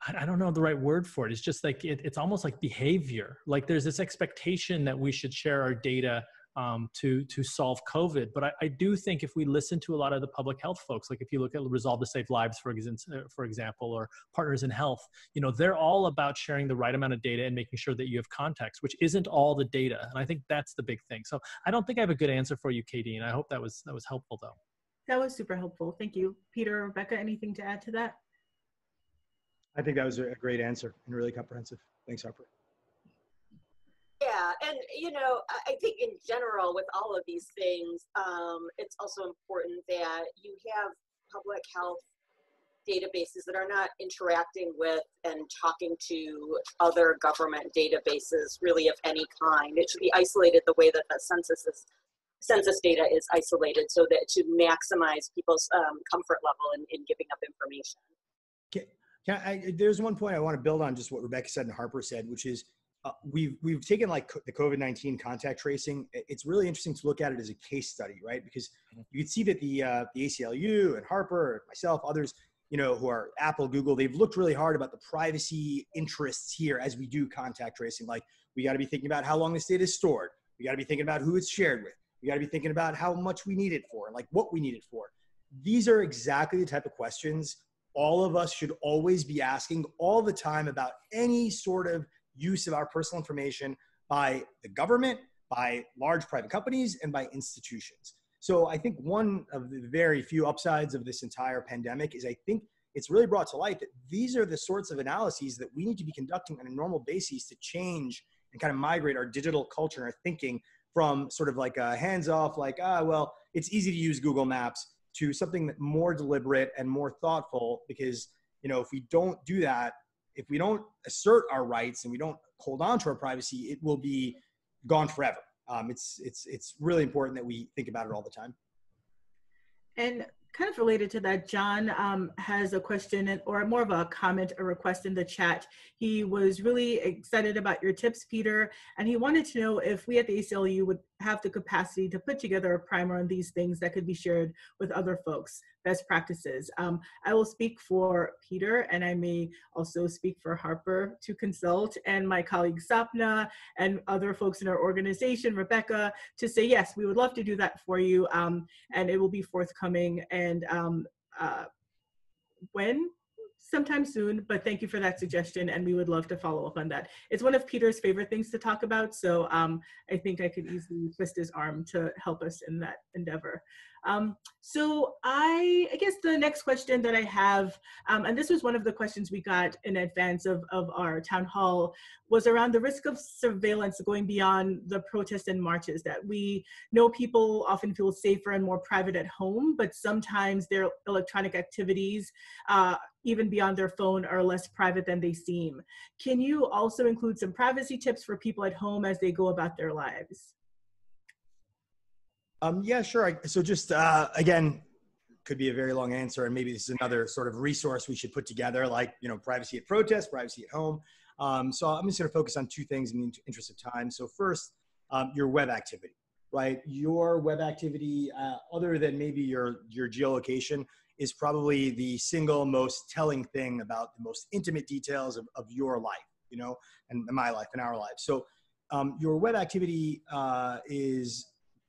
I don't know the right word for it. It's just like it, it's almost like behavior. Like there's this expectation that we should share our data um, to to solve COVID. But I, I, do think if we listen to a lot of the public health folks, like if you look at Resolve to Save Lives, for example, uh, for example, or Partners in Health, you know, they're all about sharing the right amount of data and making sure that you have context, which isn't all the data. And I think that's the big thing. So I don't think I have a good answer for you, Katie, and I hope that was that was helpful though. That was super helpful. Thank you, Peter, or Rebecca. Anything to add to that? I think that was a great answer and really comprehensive. Thanks, Harper. Yeah, and you know, I think in general with all of these things, um, it's also important that you have public health databases that are not interacting with and talking to other government databases really of any kind. It should be isolated the way that the census is census data is isolated so that to maximize people's um, comfort level in, in giving up information. Can I, there's one point I want to build on just what Rebecca said and Harper said, which is uh, we've we've taken like the COVID nineteen contact tracing. It's really interesting to look at it as a case study, right? Because mm-hmm. you can see that the uh, the ACLU and Harper, myself, others, you know, who are Apple, Google, they've looked really hard about the privacy interests here as we do contact tracing. Like we got to be thinking about how long this data is stored. We got to be thinking about who it's shared with. We got to be thinking about how much we need it for, like what we need it for. These are exactly the type of questions all of us should always be asking all the time about any sort of use of our personal information by the government, by large private companies, and by institutions. So I think one of the very few upsides of this entire pandemic is I think it's really brought to light that these are the sorts of analyses that we need to be conducting on a normal basis to change and kind of migrate our digital culture and our thinking from sort of like a hands off, like, ah, well, it's easy to use Google Maps to something more deliberate and more thoughtful because you know if we don't do that if we don't assert our rights and we don't hold on to our privacy it will be gone forever. Um, it's it's it's really important that we think about it all the time. And kind of related to that, John um, has a question or more of a comment, a request in the chat. He was really excited about your tips, Peter, and he wanted to know if we at the ACLU would have the capacity to put together a primer on these things that could be shared with other folks, best practices. Um, I will speak for Peter, and I may also speak for Harper to consult, and my colleague Sapna, and other folks in our organization, Rebecca, to say, yes, we would love to do that for you, um, and it will be forthcoming. And um, uh, when sometime soon, but thank you for that suggestion and we would love to follow up on that. It's one of Peter's favorite things to talk about, so um, I think I could easily twist his arm to help us in that endeavor. Um, so I, I guess the next question that I have, um, and this was one of the questions we got in advance of, of our town hall, was around the risk of surveillance going beyond the protests and marches that we know people often feel safer and more private at home, but sometimes their electronic activities, uh, even beyond their phone, are less private than they seem. Can you also include some privacy tips for people at home as they go about their lives? Um, yeah, sure. I, so just uh, again, could be a very long answer, and maybe this is another sort of resource we should put together, like you know, privacy at protest, privacy at home. Um, so I'm just going to focus on two things in the interest of time. So first, um, your web activity, right? Your web activity, uh, other than maybe your your geolocation, is probably the single most telling thing about the most intimate details of, of your life, you know, and my life and our lives. So um, your web activity uh, is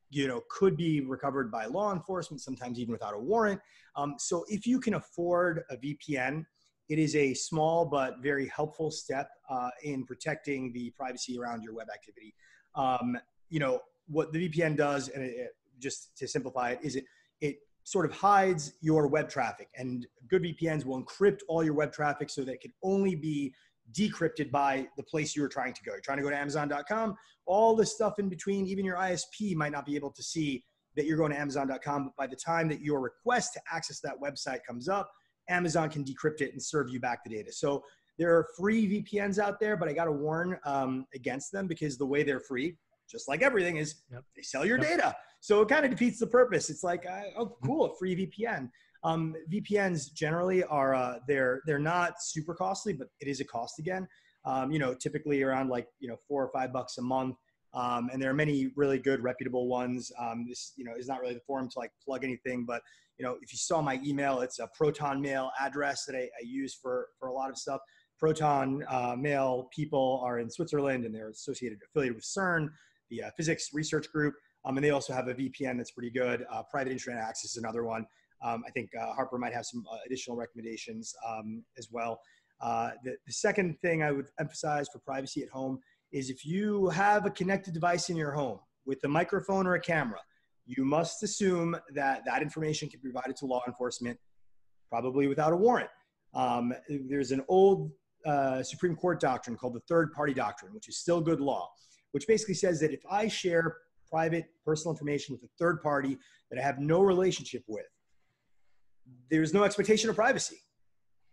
you know could be recovered by law enforcement sometimes even without a warrant um, so if you can afford a vpn it is a small but very helpful step uh, in protecting the privacy around your web activity um, you know what the vpn does and it, it, just to simplify it is it it sort of hides your web traffic and good vpns will encrypt all your web traffic so that it can only be decrypted by the place you were trying to go. You're trying to go to Amazon.com, all the stuff in between, even your ISP might not be able to see that you're going to Amazon.com. But by the time that your request to access that website comes up, Amazon can decrypt it and serve you back the data. So there are free VPNs out there, but I got to warn um, against them because the way they're free, just like everything, is yep. they sell your yep. data. So it kind of defeats the purpose. It's like, oh, cool, a free VPN. Um, VPNs generally are uh, they're they're not super costly, but it is a cost again. Um, you know, typically around like you know four or five bucks a month. Um, and there are many really good reputable ones. Um, this you know is not really the forum to like plug anything, but you know if you saw my email, it's a Proton Mail address that I, I use for for a lot of stuff. Proton uh, Mail people are in Switzerland and they're associated, affiliated with CERN, the uh, physics research group. Um, and they also have a VPN that's pretty good. Uh, private internet access is another one. Um, I think uh, Harper might have some uh, additional recommendations um, as well. Uh, the, the second thing I would emphasize for privacy at home is if you have a connected device in your home with a microphone or a camera, you must assume that that information can be provided to law enforcement, probably without a warrant. Um, there's an old uh, Supreme Court doctrine called the third party doctrine, which is still good law, which basically says that if I share private personal information with a third party that I have no relationship with, there's no expectation of privacy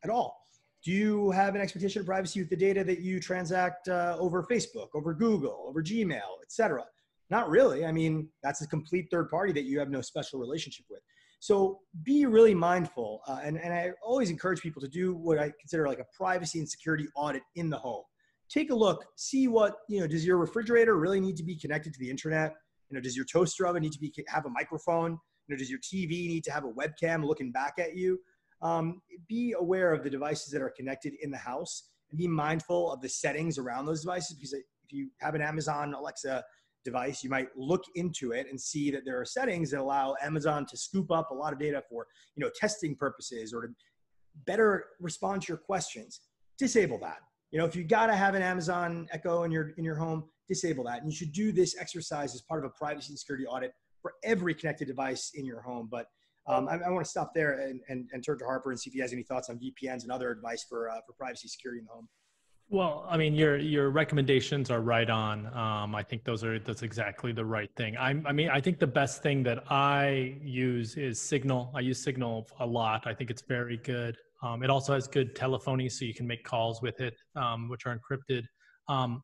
at all. Do you have an expectation of privacy with the data that you transact uh, over Facebook, over Google, over Gmail, etc.? Not really. I mean, that's a complete third party that you have no special relationship with. So be really mindful. Uh, and, and I always encourage people to do what I consider like a privacy and security audit in the home. Take a look, see what, you know, does your refrigerator really need to be connected to the internet? You know, does your toaster oven need to be have a microphone? You know, does your TV need to have a webcam looking back at you? Um, be aware of the devices that are connected in the house and be mindful of the settings around those devices because if you have an Amazon Alexa device, you might look into it and see that there are settings that allow Amazon to scoop up a lot of data for, you know, testing purposes or to better respond to your questions. Disable that. You know, if you got to have an Amazon Echo in your in your home, disable that. And you should do this exercise as part of a privacy and security audit for every connected device in your home. But um, I, I want to stop there and, and, and, turn to Harper and see if he has any thoughts on VPNs and other advice for, uh, for privacy security in the home. Well, I mean, your your recommendations are right on. Um, I think those are that's exactly the right thing. I, I mean, I think the best thing that I use is Signal. I use Signal a lot. I think it's very good. Um, it also has good telephony, so you can make calls with it, um, which are encrypted. Um,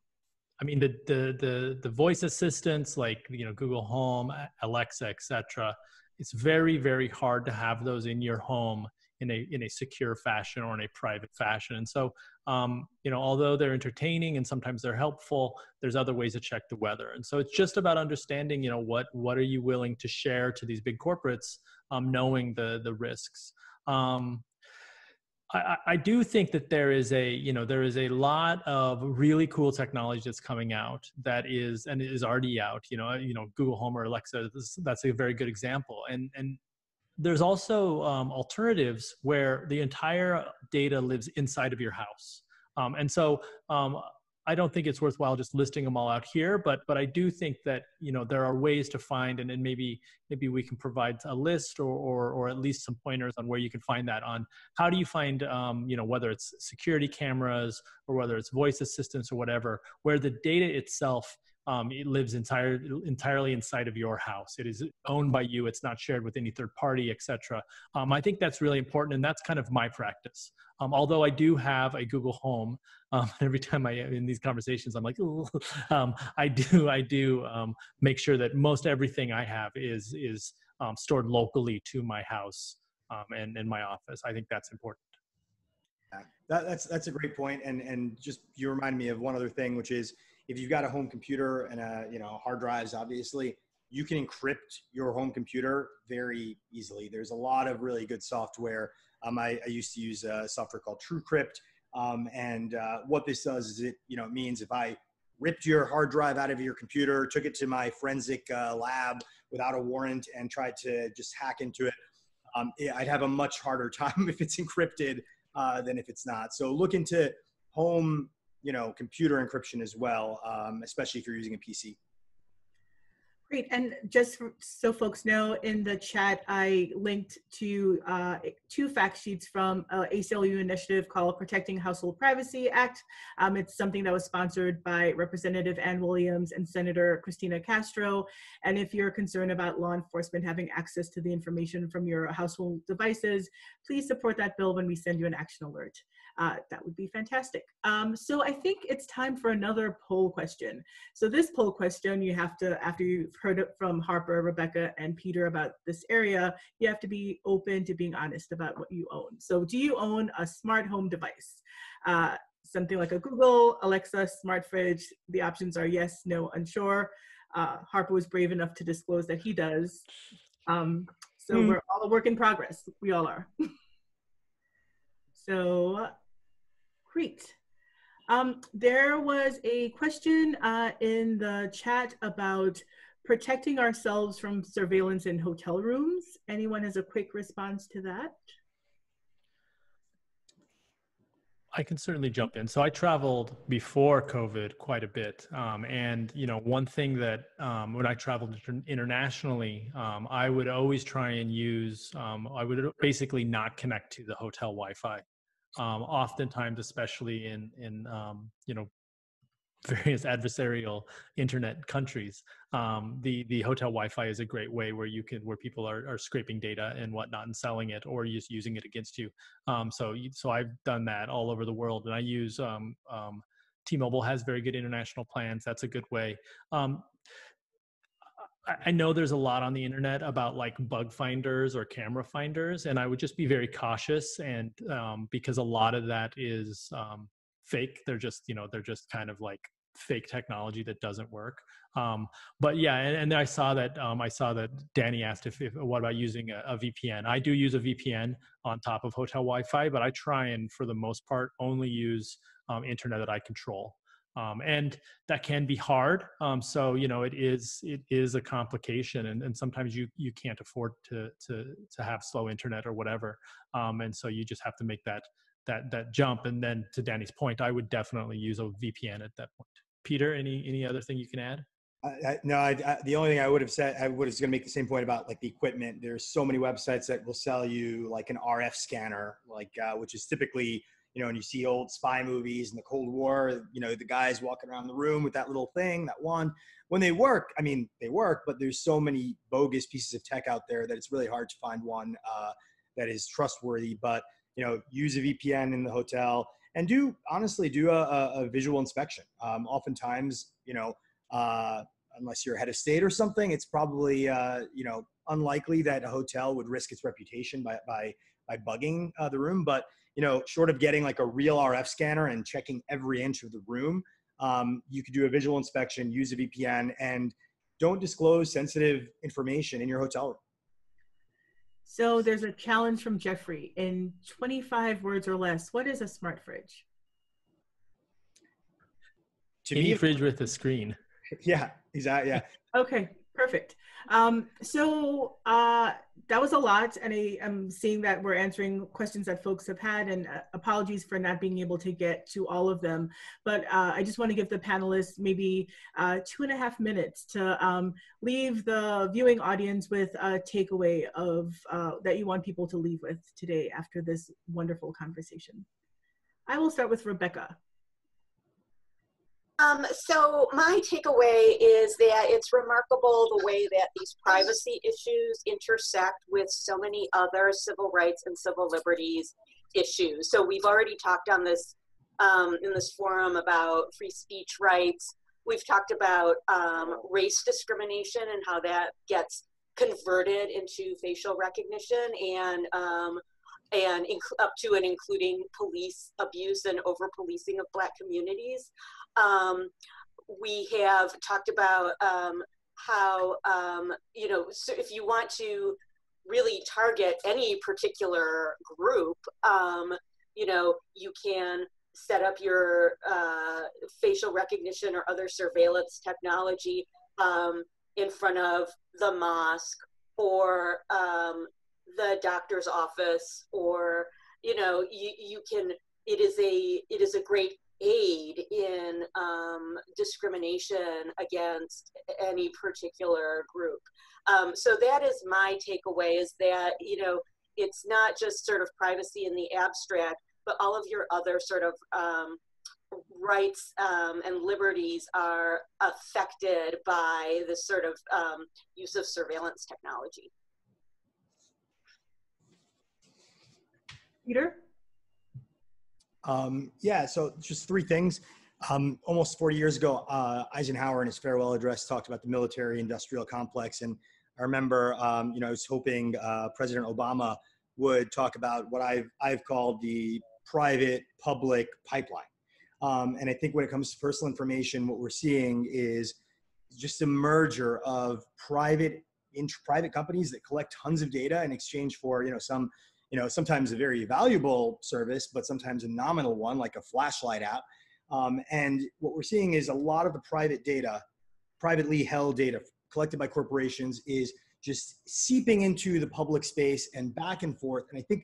I mean, the the the the voice assistants like you know Google Home, Alexa, etc. It's very very hard to have those in your home in a in a secure fashion or in a private fashion. And so, um, you know, although they're entertaining and sometimes they're helpful, there's other ways to check the weather. And so it's just about understanding, you know, what what are you willing to share to these big corporates, um, knowing the the risks. Um, I, I, do think that there is a you know there is a lot of really cool technology that's coming out that is and is already out you know you know Google Home or Alexa that's a very good example and and there's also um, alternatives where the entire data lives inside of your house. Um, and so um, I don't think it's worthwhile just listing them all out here, but but I do think that you know there are ways to find, and, and maybe maybe we can provide a list or, or or at least some pointers on where you can find that. On how do you find um, you know whether it's security cameras or whether it's voice assistants or whatever, where the data itself um, it lives entire, entirely inside of your house. It is owned by you. It's not shared with any third party, etc. Um, I think that's really important, and that's kind of my practice. Um, although I do have a Google Home, um, every time I in these conversations, I'm like, um, I do, I do um, make sure that most everything I have is is stored locally to my house and in my office. I think that's important. That, that's that's a great point, and and just you remind me of one other thing, which is if you've got a home computer and a you know hard drives, obviously you can encrypt your home computer very easily. There's a lot of really good software. Um, I, I, used to use a software called TrueCrypt, um, and uh, what this does is it you know it means if I ripped your hard drive out of your computer, took it to my forensic uh, lab without a warrant, and tried to just hack into it, um, I'd have a much harder time if it's encrypted uh, than if it's not. So look into home you know, computer encryption as well, um, especially if you're using a PC. Great. And just so folks know, in the chat, I linked to uh, two fact sheets from uh, ACLU initiative called Protecting Household Privacy Act. Um, it's something that was sponsored by Representative Ann Williams and Senator Cristina Castro. And if you're concerned about law enforcement having access to the information from your household devices, please support that bill when we send you an action alert uh, that would be fantastic. Um, so I think it's time for another poll question. So this poll question, you have to, after you've heard it from Harper, Rebecca, and Peter about this area, you have to be open to being honest about what you own. So do you own a smart home device? Uh, something like a Google, Alexa, smart fridge. The options are yes, no, unsure. Uh, Harper was brave enough to disclose that he does. Um, so mm. we're all a work in progress. We all are. so Great. Um, there was a question uh, in the chat about protecting ourselves from surveillance in hotel rooms. Anyone has a quick response to that? I can certainly jump in. So I traveled before COVID quite a bit, um, and you know, one thing that um, when I traveled internationally, um, I would always try and use. Um, I would basically not connect to the hotel Wi-Fi. Um, oftentimes, especially in in um, you know various adversarial internet countries, um, the the hotel Wi-Fi is a great way where you can where people are, are scraping data and whatnot and selling it or just using it against you. Um, so so I've done that all over the world, and I use um, um, T-Mobile has very good international plans. That's a good way. Um, I know there's a lot on the internet about like bug finders or camera finders, and I would just be very cautious and um, because a lot of that is um, fake. They're just, you know, they're just kind of like fake technology that doesn't work. Um, but yeah, and, and I saw that um, I saw that Danny asked if, if what about using a, a, VPN? I do use a VPN on top of hotel Wi-Fi, but I try and for the most part only use um, internet that I control. Um, and that can be hard. Um, so you know it is it is a complication, and, and sometimes you you can't afford to to to have slow internet or whatever, um, and so you just have to make that that that jump. And then to Danny's point, I would definitely use a VPN at that point. Peter, any any other thing you can add? I, no, I, I, the only thing I would have said, I would have going to make the same point about like the equipment. There's so many websites that will sell you like an RF scanner, like uh, which is typically, you know, and you see old spy movies and the Cold War, you know, the guys walking around the room with that little thing, that one. When they work, I mean, they work, but there's so many bogus pieces of tech out there that it's really hard to find one uh, that is trustworthy. But you know, use a VPN in the hotel and do honestly do a, a visual inspection. Um, oftentimes, you know, uh, unless you're a head of state or something, it's probably uh, you know unlikely that a hotel would risk its reputation by by by bugging uh, the room. But you know, short of getting like a real RF scanner and checking every inch of the room, um, you could do a visual inspection, use a VPN, and don't disclose sensitive information in your hotel room. So there's a challenge from Jeffrey in 25 words or less. What is a smart fridge? To Any fridge with a screen. Yeah, exactly. Yeah. okay, Perfect. Um, so uh, that was a lot, and I am seeing that we're answering questions that folks have had, and uh, apologies for not being able to get to all of them. But uh, I just want to give the panelists maybe uh, two and a half minutes to um, leave the viewing audience with a takeaway of uh, that you want people to leave with today after this wonderful conversation. I will start with Rebecca. Um, so my takeaway is that it's remarkable the way that these privacy issues intersect with so many other civil rights and civil liberties issues. So we've already talked on this um, in this forum about free speech rights. We've talked about um, race discrimination and how that gets converted into facial recognition and um, and up to and including police abuse and over policing of black communities. Um, we have talked about um, how, um, you know, so if you want to really target any particular group, um, you know, you can set up your uh, facial recognition or other surveillance technology um, in front of the mosque or um, the doctor's office or you know you, you can it is a it is a great aid in um, discrimination against any particular group. Um, so that is my takeaway is that, you know, it's not just sort of privacy in the abstract, but all of your other sort of um, rights um, and liberties are affected by this sort of um, use of surveillance technology. Peter? Um, yeah, so just three things. Um, almost 40 years ago, uh, Eisenhower in his farewell address talked about the military industrial complex. And I remember, um, you know, I was hoping uh, President Obama would talk about what I've, I've called the private public pipeline. Um, and I think when it comes to personal information, what we're seeing is just a merger of private, in, private companies that collect tons of data in exchange for, you know, some you know, sometimes a very valuable service, but sometimes a nominal one, like a flashlight app. Um, and what we're seeing is a lot of the private data, privately held data collected by corporations, is just seeping into the public space and back and forth. And I think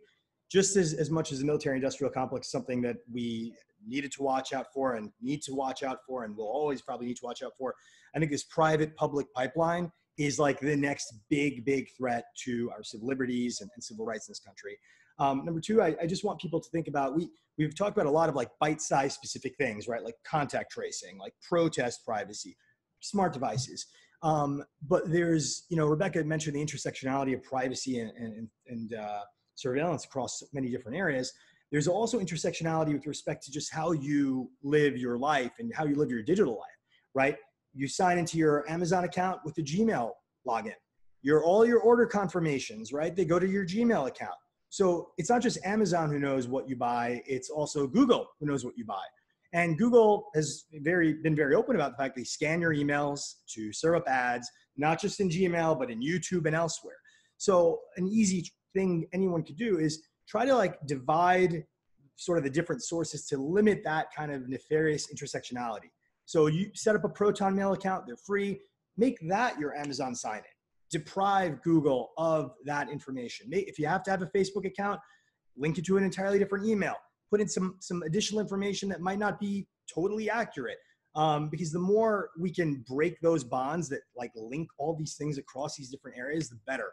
just as, as much as the military industrial complex, something that we needed to watch out for and need to watch out for and will always probably need to watch out for. I think this private public pipeline is like the next big, big threat to our civil liberties and, and civil rights in this country. Um, number two, I, I, just want people to think about we we've talked about a lot of like bite-sized specific things, right? Like contact tracing, like protest privacy, smart devices. Um, but there's, you know, Rebecca mentioned the intersectionality of privacy and, and, and uh, surveillance across many different areas. There's also intersectionality with respect to just how you live your life and how you live your digital life, right? You sign into your Amazon account with the Gmail login. Your all your order confirmations, right? They go to your Gmail account. So it's not just Amazon who knows what you buy, it's also Google who knows what you buy. And Google has very been very open about the fact they scan your emails to serve up ads, not just in Gmail, but in YouTube and elsewhere. So an easy thing anyone could do is try to like divide sort of the different sources to limit that kind of nefarious intersectionality. So you set up a Proton Mail account, they're free. Make that your Amazon sign in. Deprive Google of that information. If you have to have a Facebook account, link it to an entirely different email. Put in some, some additional information that might not be totally accurate. Um, because the more we can break those bonds that like link all these things across these different areas, the better.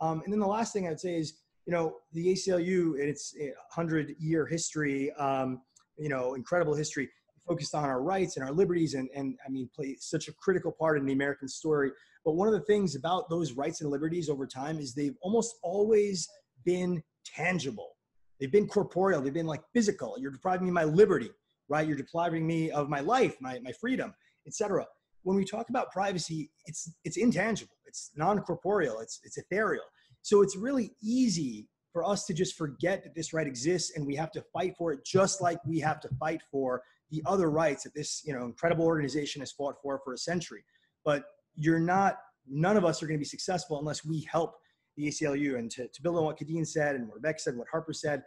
Um, and then the last thing I'd say is, you know, the ACLU, and its 100 year history, um, you know, incredible history focused on our rights and our liberties and, and I mean, play such a critical part in the American story. But one of the things about those rights and liberties over time is they've almost always been tangible. They've been corporeal. They've been like physical. You're depriving me of my liberty, right? You're depriving me of my life, my, my freedom, etc. When we talk about privacy, it's it's intangible. It's non-corporeal. It's it's ethereal. So it's really easy for us to just forget that this right exists and we have to fight for it just like we have to fight for the other rights that this you know incredible organization has fought for for a century. But you're not. None of us are going to be successful unless we help the ACLU. And to, to build on what Khadine said and what Rebecca said, and what Harper said,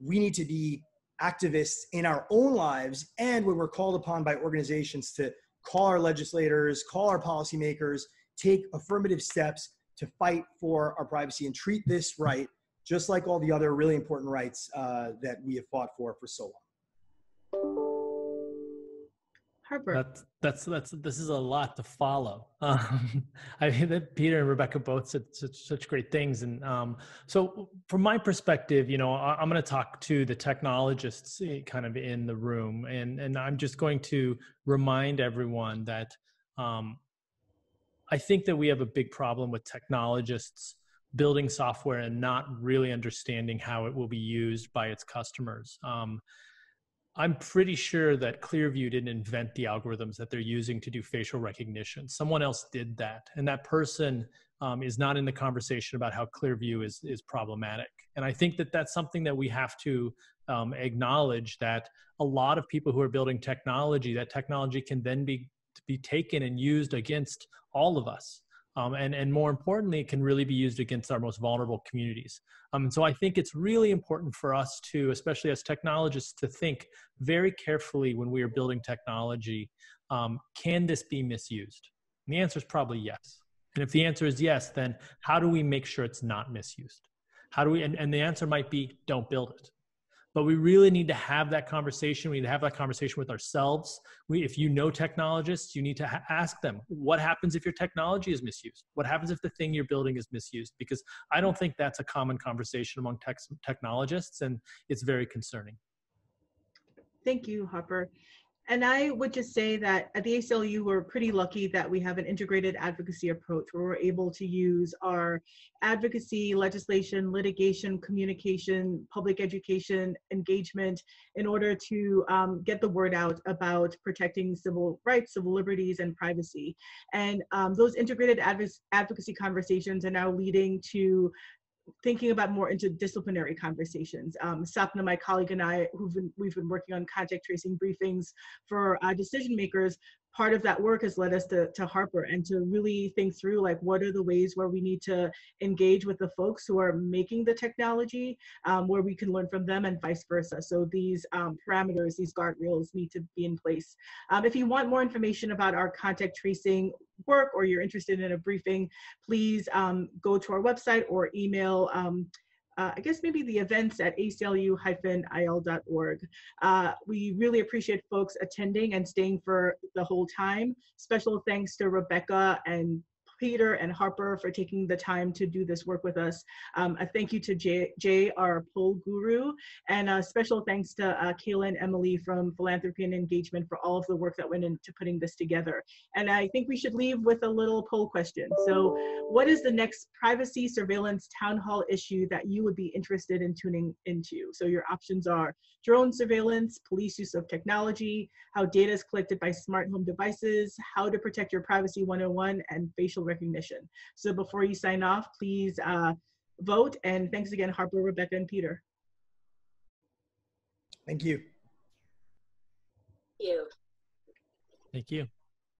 we need to be activists in our own lives and when we're called upon by organizations to call our legislators, call our policymakers, take affirmative steps to fight for our privacy and treat this right just like all the other really important rights uh, that we have fought for for so long. Harper. That's that's that's this is a lot to follow. Um, I think that Peter and Rebecca both said such, such great things, and um, so from my perspective, you know, I, am going to talk to the technologists eh, kind of in the room, and and I'm just going to remind everyone that um, I think that we have a big problem with technologists building software and not really understanding how it will be used by its customers. Um, I'm pretty sure that Clearview didn't invent the algorithms that they're using to do facial recognition. Someone else did that, and that person um, is not in the conversation about how Clearview is is problematic. And I think that that's something that we have to um, acknowledge that a lot of people who are building technology, that technology can then be be taken and used against all of us. Um, and, and more importantly, it can really be used against our most vulnerable communities. Um, and so I think it's really important for us to, especially as technologists, to think very carefully when we are building technology, um, can this be misused? And the answer is probably yes. And if the answer is yes, then how do we make sure it's not misused? How do we, and, and the answer might be don't build it but we really need to have that conversation. We need to have that conversation with ourselves. We, if you know technologists, you need to ha- ask them what happens if your technology is misused? What happens if the thing you're building is misused? Because I don't think that's a common conversation among tech- technologists, and it's very concerning. Thank you, Harper. And I would just say that at the ACLU, we're pretty lucky that we have an integrated advocacy approach where we're able to use our advocacy, legislation, litigation, communication, public education, engagement in order to um, get the word out about protecting civil rights, civil liberties, and privacy. And um, those integrated advocacy conversations are now leading to thinking about more interdisciplinary conversations. Um, Sapna, my colleague, and I, who've been, we've been working on contact tracing briefings for uh, decision makers. Part of that work has led us to, to Harper and to really think through like what are the ways where we need to engage with the folks who are making the technology, um, where we can learn from them and vice versa. So these um, parameters, these guardrails need to be in place. Um, if you want more information about our contact tracing work or you're interested in a briefing, please um, go to our website or email um, uh, I guess maybe the events at aclu-il.org. Uh, we really appreciate folks attending and staying for the whole time. Special thanks to Rebecca and Peter and Harper for taking the time to do this work with us. Um, a thank you to our poll guru, and a special thanks to uh, and Emily from Philanthropy and Engagement for all of the work that went into putting this together. And I think we should leave with a little poll question. So what is the next privacy surveillance town hall issue that you would be interested in tuning into? So your options are drone surveillance, police use of technology, how data is collected by smart home devices, how to protect your privacy 101, and facial recognition. So before you sign off, please uh, vote. And thanks again, Harper, Rebecca, and Peter. Thank you. Thank you. Thank you.